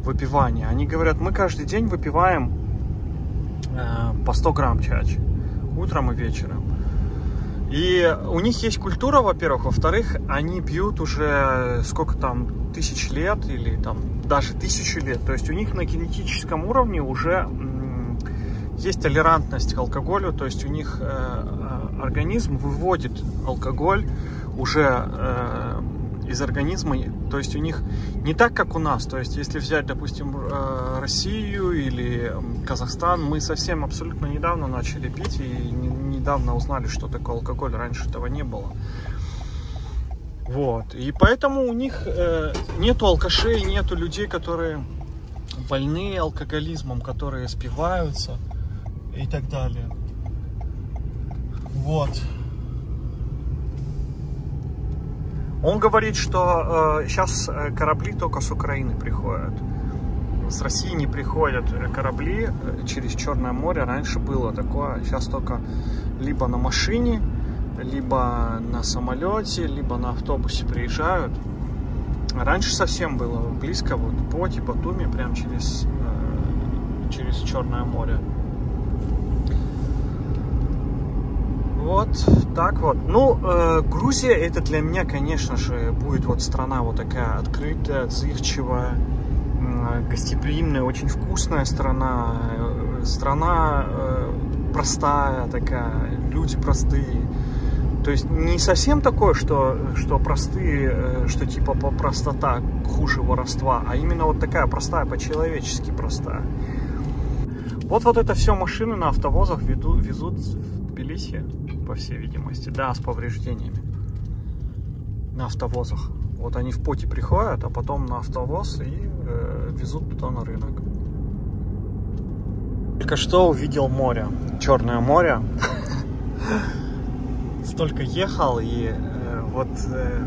выпивания. Они говорят, мы каждый день выпиваем по 100 грамм чачи, утром и вечером. И у них есть культура, во-первых. Во-вторых, они пьют уже сколько там, тысяч лет или там даже тысячу лет. То есть у них на генетическом уровне уже есть толерантность к алкоголю, то есть у них э, э, организм выводит алкоголь уже э, из организма То есть у них не так, как у нас. То есть если взять, допустим, э, Россию или Казахстан, мы совсем абсолютно недавно начали пить и недавно узнали, что такое алкоголь. Раньше этого не было. Вот. И поэтому у них э, нету алкашей, нету людей, которые больные алкоголизмом, которые спиваются и так далее. Вот. Он говорит, что э, сейчас э, корабли только с Украины приходят. С России не приходят корабли э, через Черное море. Раньше было такое. Сейчас только либо на машине, либо на самолете, либо на автобусе приезжают. Раньше совсем было близко, вот по Батуми, прям через, э, через Черное море. Вот так вот. Ну, э, Грузия это для меня, конечно же, будет вот страна вот такая открытая, отзывчивая, э, гостеприимная, очень вкусная страна. Э, страна э, простая такая, люди простые. То есть не совсем такое, что, что простые, э, что типа по простота хуже воровства, а именно вот такая простая, по-человечески простая. Вот вот это все машины на автовозах ведут, везут Тбилиси по всей видимости. Да, с повреждениями. На автовозах. Вот они в поте приходят, а потом на автовоз и э, везут туда на рынок. Только что увидел море. Черное море. Столько ехал и э, вот, э,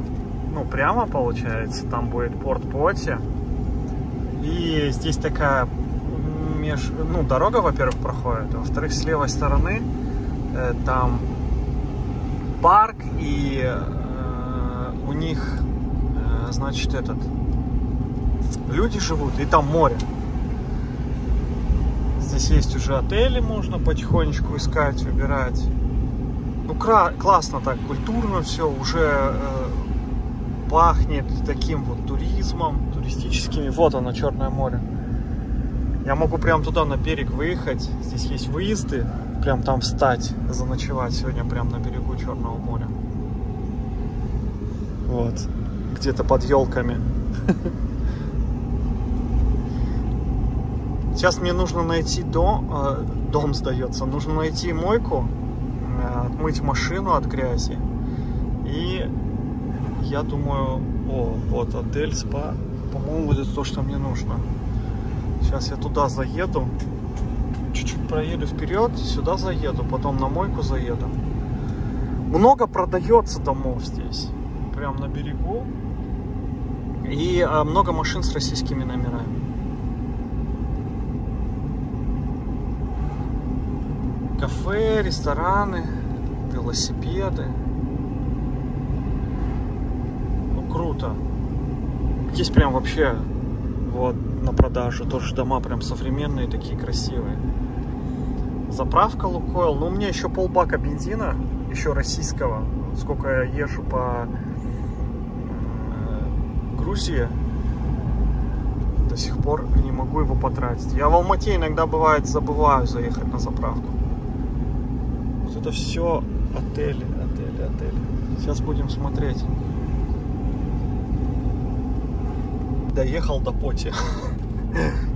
ну, прямо получается, там будет порт Поти. И здесь такая меж, ну, дорога, во-первых, проходит, а во-вторых, с левой стороны там парк, и э, у них, э, значит, этот, люди живут, и там море. Здесь есть уже отели, можно потихонечку искать, выбирать. Ну, классно так, культурно все, уже э, пахнет таким вот туризмом, туристическими. Вот оно, Черное море. Я могу прям туда на берег выехать. Здесь есть выезды прям там встать, заночевать сегодня прям на берегу Черного моря. Вот. Где-то под елками. Сейчас мне нужно найти дом, э, дом сдается, нужно найти мойку, э, отмыть машину от грязи. И я думаю, о, вот отель, спа, по-моему, это то, что мне нужно. Сейчас я туда заеду, чуть-чуть проеду вперед, сюда заеду, потом на мойку заеду. Много продается домов здесь, прям на берегу. И а, много машин с российскими номерами. Кафе, рестораны, велосипеды. Ну, круто. Здесь прям вообще вот на продажу тоже дома прям современные, такие красивые. Заправка Лукойл. Ну, у меня еще полбака бензина, еще российского. Сколько я езжу по э, Грузии, до сих пор не могу его потратить. Я в Алмате иногда бывает забываю заехать на заправку. Вот это все отели, отели, отели. Сейчас будем смотреть. Доехал до Поти.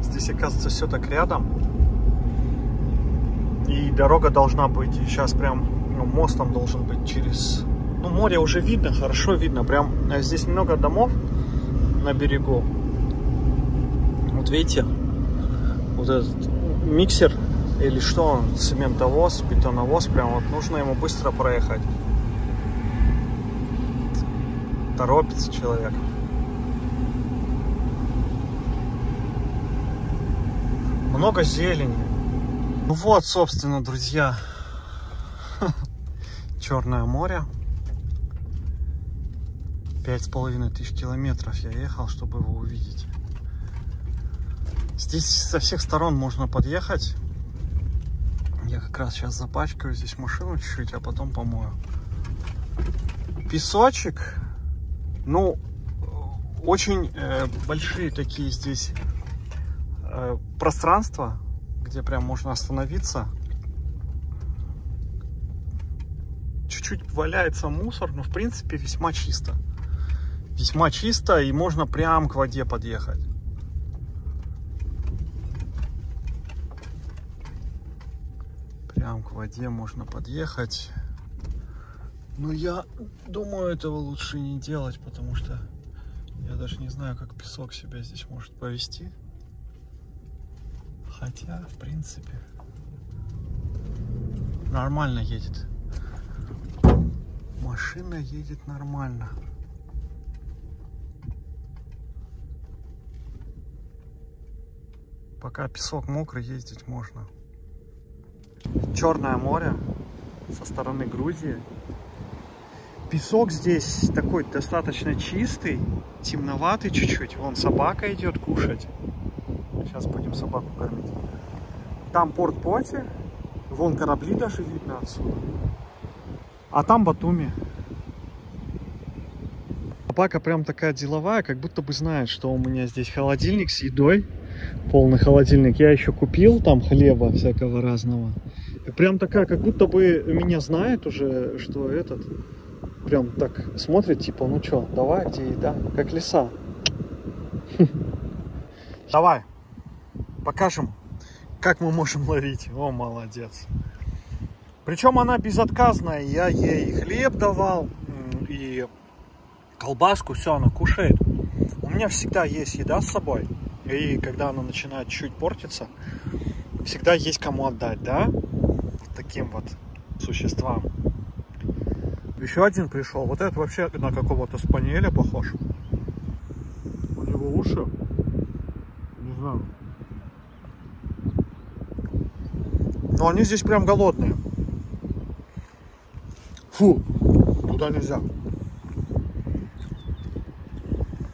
Здесь, оказывается, все так рядом. И дорога должна быть сейчас прям, ну, мостом должен быть через... Ну, море уже видно, хорошо видно. Прям а здесь много домов на берегу. Вот видите, вот этот миксер или что он, цементовоз, бетоновоз, прям вот нужно ему быстро проехать. Торопится человек. Много зелени. Ну вот, собственно, друзья, Черное море. Пять с половиной тысяч километров я ехал, чтобы его увидеть. Здесь со всех сторон можно подъехать. Я как раз сейчас запачкаю здесь машину чуть-чуть, а потом помою. Песочек. Ну, очень э, большие такие здесь э, пространства где прям можно остановиться. Чуть-чуть валяется мусор, но в принципе весьма чисто. Весьма чисто и можно прям к воде подъехать. Прям к воде можно подъехать. Но я думаю, этого лучше не делать, потому что я даже не знаю, как песок себя здесь может повести. Хотя, в принципе, нормально едет. Машина едет нормально. Пока песок мокрый, ездить можно. Черное море со стороны Грузии. Песок здесь такой достаточно чистый, темноватый чуть-чуть. Вон собака идет кушать. Сейчас будем собаку кормить. Там порт Поти. Вон корабли даже видно отсюда. А там Батуми. Собака прям такая деловая, как будто бы знает, что у меня здесь холодильник с едой. Полный холодильник. Я еще купил там хлеба всякого разного. И прям такая, как будто бы меня знает уже, что этот... Прям так смотрит, типа, ну что, давай, где еда? Как лиса. Давай, покажем, как мы можем ловить. О, молодец. Причем она безотказная. Я ей хлеб давал и колбаску, все, она кушает. У меня всегда есть еда с собой. И когда она начинает чуть портиться, всегда есть кому отдать, да? Вот таким вот существам. Еще один пришел. Вот этот вообще на какого-то спаниеля похож. У него уши. Знаю. Но они здесь прям голодные. Фу, туда нельзя.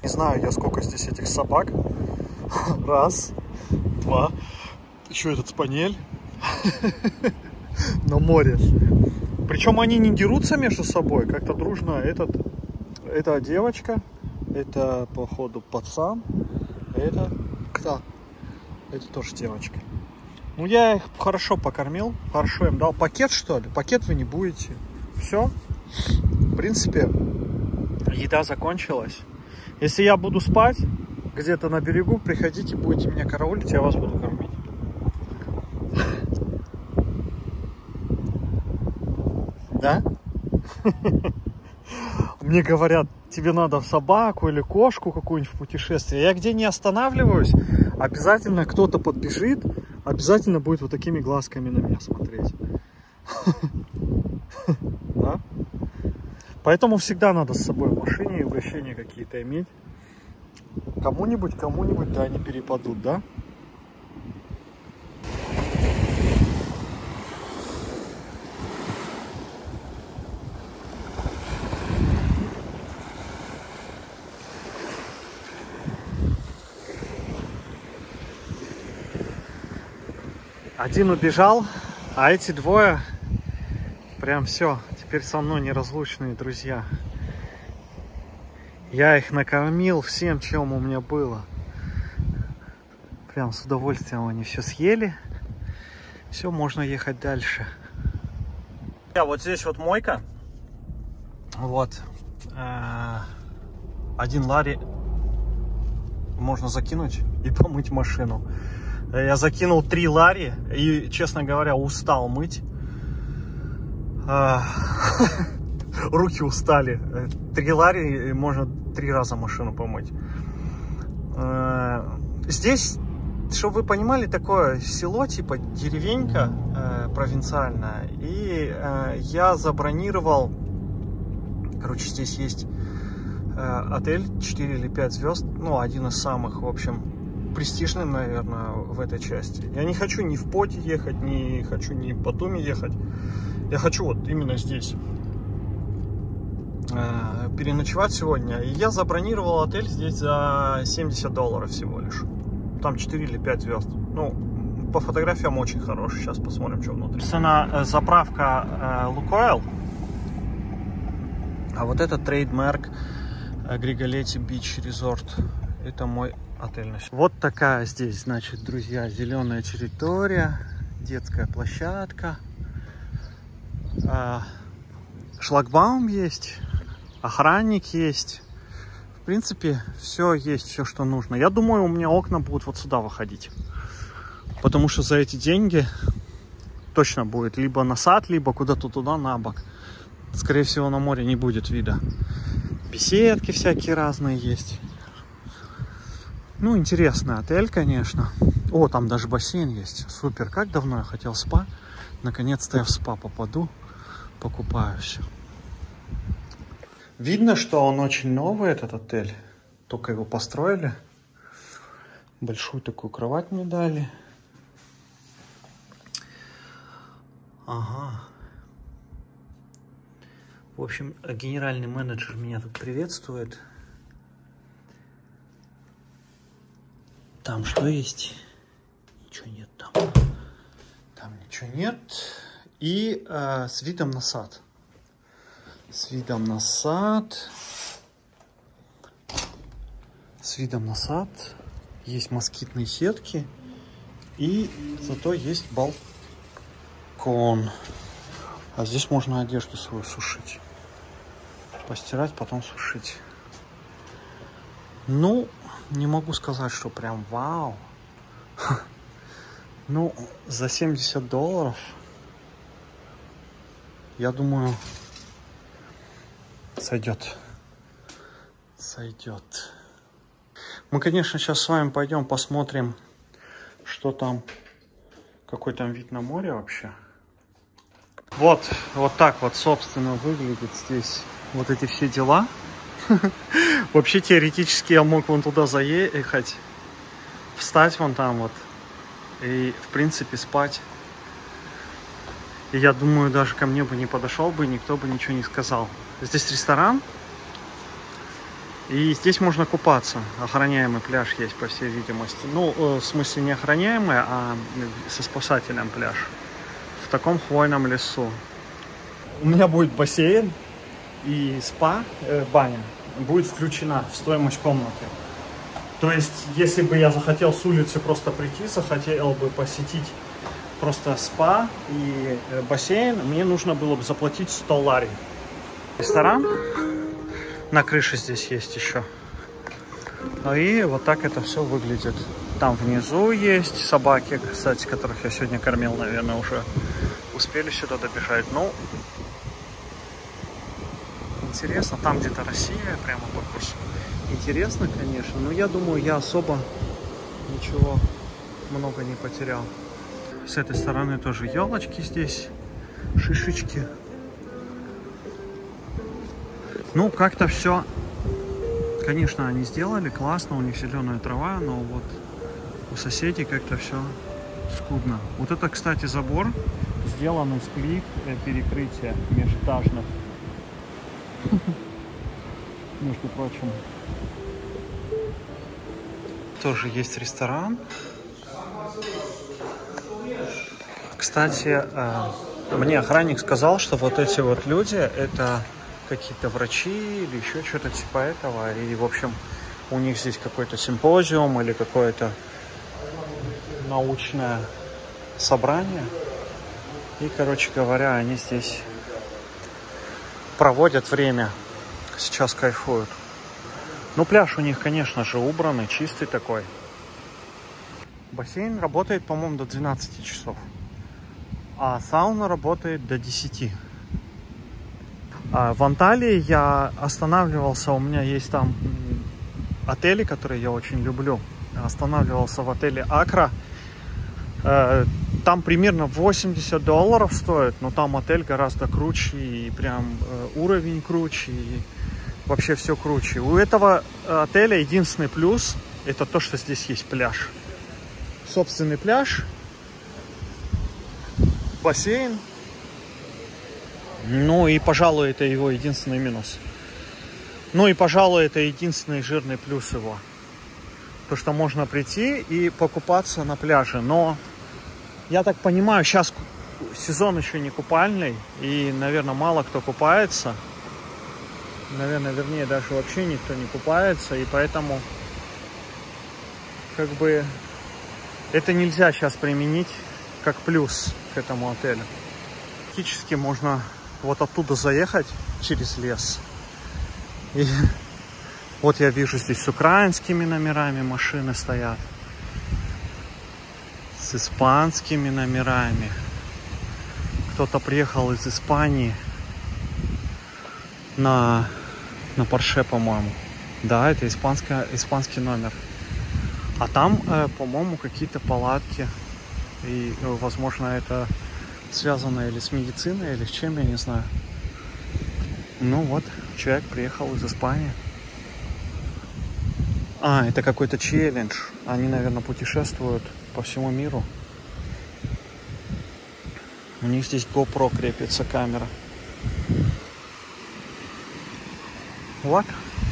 Не знаю я, сколько здесь этих собак. Раз, два. Еще этот спанель на море. Причем они не дерутся между собой, как-то дружно. Этот, это девочка, это, походу, пацан, это кто? Это тоже девочка. Ну, я их хорошо покормил, хорошо им дал. Пакет, что ли? Пакет вы не будете. Все. В принципе, еда закончилась. Если я буду спать где-то на берегу, приходите, будете меня караулить, я вас буду кормить. Да? Мне говорят, тебе надо собаку или кошку какую-нибудь в путешествие. Я где не останавливаюсь, обязательно кто-то подбежит, обязательно будет вот такими глазками на меня смотреть. Да? Поэтому всегда надо с собой в машине угощения какие-то иметь. Кому-нибудь, кому-нибудь, да, они перепадут, да? Один убежал, а эти двое прям все, теперь со мной неразлучные друзья. Я их накормил всем, чем у меня было. Прям с удовольствием они все съели. Все, можно ехать дальше. Я вот здесь вот мойка. Вот. Э, один лари можно закинуть и помыть машину. Я закинул три лари и, честно говоря, устал мыть. А, руки устали. Три лари можно три раза машину помыть. А, здесь, чтобы вы понимали, такое село, типа деревенька э, провинциальная. И э, я забронировал, короче, здесь есть э, отель 4 или 5 звезд, ну, один из самых, в общем, престижным, наверное, в этой части. Я не хочу ни в Поте ехать, не хочу ни в Батуми ехать. Я хочу вот именно здесь э, переночевать сегодня. И я забронировал отель здесь за 70 долларов всего лишь. Там 4 или 5 звезд. Ну, по фотографиям очень хороший. Сейчас посмотрим, что внутри. Цена э, заправка э, Лукойл. А вот это Trademark Grigoleti Beach Resort. Это мой отель. Вот такая здесь, значит, друзья, зеленая территория, детская площадка. А, шлагбаум есть, охранник есть. В принципе, все есть, все, что нужно. Я думаю, у меня окна будут вот сюда выходить. Потому что за эти деньги точно будет либо на сад, либо куда-то туда, на бок. Скорее всего, на море не будет вида. Беседки всякие разные есть. Ну, интересный отель, конечно. О, там даже бассейн есть. Супер. Как давно я хотел спа. Наконец-то я в спа попаду. Покупаюсь. Видно, что он очень новый, этот отель. Только его построили. Большую такую кровать мне дали. Ага. В общем, генеральный менеджер меня тут приветствует. Там что есть? Ничего нет там. Там ничего нет. И э, с видом на сад с видом на сад. С видом на сад. Есть москитные сетки. И зато есть балкон. А здесь можно одежду свою сушить. Постирать, потом сушить. Ну, не могу сказать, что прям вау. Ну, за 70 долларов, я думаю, Сойдет. Сойдет. Мы, конечно, сейчас с вами пойдем посмотрим, что там, какой там вид на море вообще. Вот, вот так вот, собственно, выглядит здесь вот эти все дела. Вообще, теоретически я мог вон туда заехать, встать вон там вот и, в принципе, спать. И я думаю, даже ко мне бы не подошел бы, никто бы ничего не сказал. Здесь ресторан. И здесь можно купаться. Охраняемый пляж есть, по всей видимости. Ну, э, в смысле не охраняемый, а со спасателем пляж. В таком хвойном лесу. У меня будет бассейн и спа, э, баня будет включена в стоимость комнаты. То есть, если бы я захотел с улицы просто прийти, захотел бы посетить просто спа и э, бассейн, мне нужно было бы заплатить 100 лари. Ресторан на крыше здесь есть еще. Ну и вот так это все выглядит. Там внизу есть собаки, кстати, которых я сегодня кормил, наверное, уже успели сюда добежать. Ну, интересно. Там где-то Россия, прямо по курсу. Интересно, конечно, но я думаю, я особо ничего много не потерял. С этой стороны тоже елочки здесь, шишечки. Ну, как-то все, конечно, они сделали классно, у них зеленая трава, но вот у соседей как-то все скудно. Вот это, кстати, забор, сделан из плит э, перекрытия межэтажных. Между прочим. Тоже есть ресторан. Кстати, э, мне охранник сказал, что вот эти вот люди, это какие-то врачи или еще что-то типа этого. И, в общем, у них здесь какой-то симпозиум или какое-то научное собрание. И, короче говоря, они здесь проводят время. Сейчас кайфуют. Ну, пляж у них, конечно же, убранный, чистый такой. Бассейн работает, по-моему, до 12 часов. А сауна работает до 10. А, в Анталии я останавливался, у меня есть там отели, которые я очень люблю. Останавливался в отеле Акра. Э, там примерно 80 долларов стоит, но там отель гораздо круче, и прям э, уровень круче, и вообще все круче. У этого отеля единственный плюс, это то, что здесь есть пляж. Собственный пляж, бассейн, ну и, пожалуй, это его единственный минус. Ну и, пожалуй, это единственный жирный плюс его. То, что можно прийти и покупаться на пляже. Но, я так понимаю, сейчас сезон еще не купальный. И, наверное, мало кто купается. Наверное, вернее, даже вообще никто не купается. И поэтому, как бы, это нельзя сейчас применить как плюс к этому отелю. Фактически можно вот оттуда заехать через лес и Вот я вижу здесь с украинскими номерами машины стоят. Испанскими номерами. Кто-то приехал из Испании на, на Порше, по-моему. Да, это испанская, испанский номер. А там, э, по-моему, какие-то палатки. И, э, возможно, это связано или с медициной, или с чем, я не знаю. Ну вот, человек приехал из Испании. А, это какой-то челлендж. Они, наверное, путешествуют по всему миру. У них здесь GoPro крепится камера. Вот,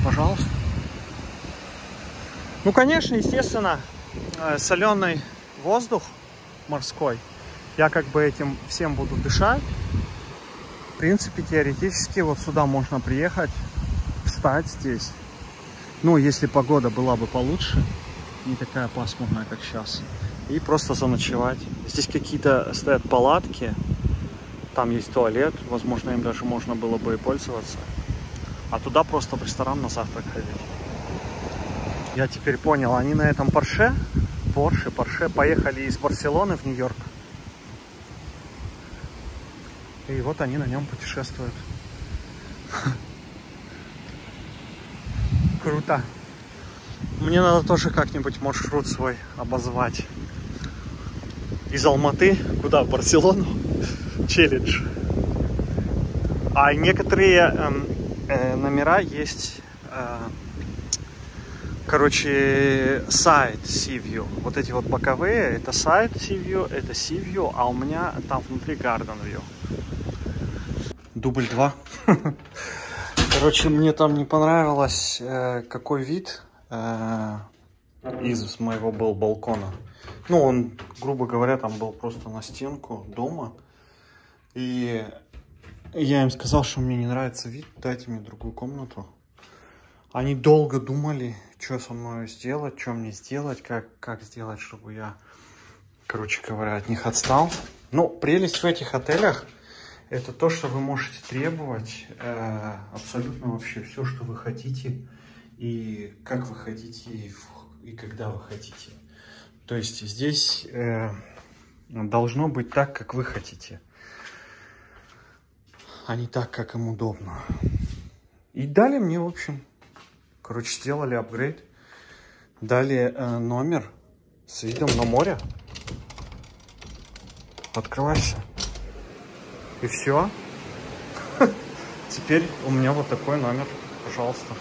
пожалуйста. Ну, конечно, естественно, э, соленый воздух морской. Я как бы этим всем буду дышать. В принципе, теоретически вот сюда можно приехать, встать здесь. Ну, если погода была бы получше, не такая пасмурная, как сейчас. И просто заночевать. Здесь какие-то стоят палатки. Там есть туалет. Возможно, им даже можно было бы и пользоваться. А туда просто в ресторан на завтрак ходить. Я теперь понял, они на этом Порше, Порше, Порше поехали из Барселоны в Нью-Йорк. И вот они на нем путешествуют. Круто. Мне надо тоже как-нибудь маршрут свой обозвать. Из Алматы куда? В Барселону? Челлендж. А некоторые э, э, номера есть, э, короче, сайт Sea-View. Вот эти вот боковые, это сайт Sea-View, это Sea-View, а у меня там внутри Garden View. Дубль 2. Короче, мне там не понравилось, э, какой вид э, из моего был балкона. Ну, он, грубо говоря, там был просто на стенку дома. И я им сказал, что мне не нравится вид, дайте мне другую комнату. Они долго думали, что со мной сделать, что мне сделать, как, как сделать, чтобы я, короче говоря, от них отстал. Но прелесть в этих отелях – это то, что вы можете требовать э, абсолютно вообще все, что вы хотите, и как вы хотите, и, и когда вы хотите. То есть здесь э, должно быть так, как вы хотите, а не так, как им удобно. И дали мне, в общем, короче, сделали апгрейд, дали э, номер с видом на море. Открывайся. И все. Теперь у меня вот такой номер. Пожалуйста.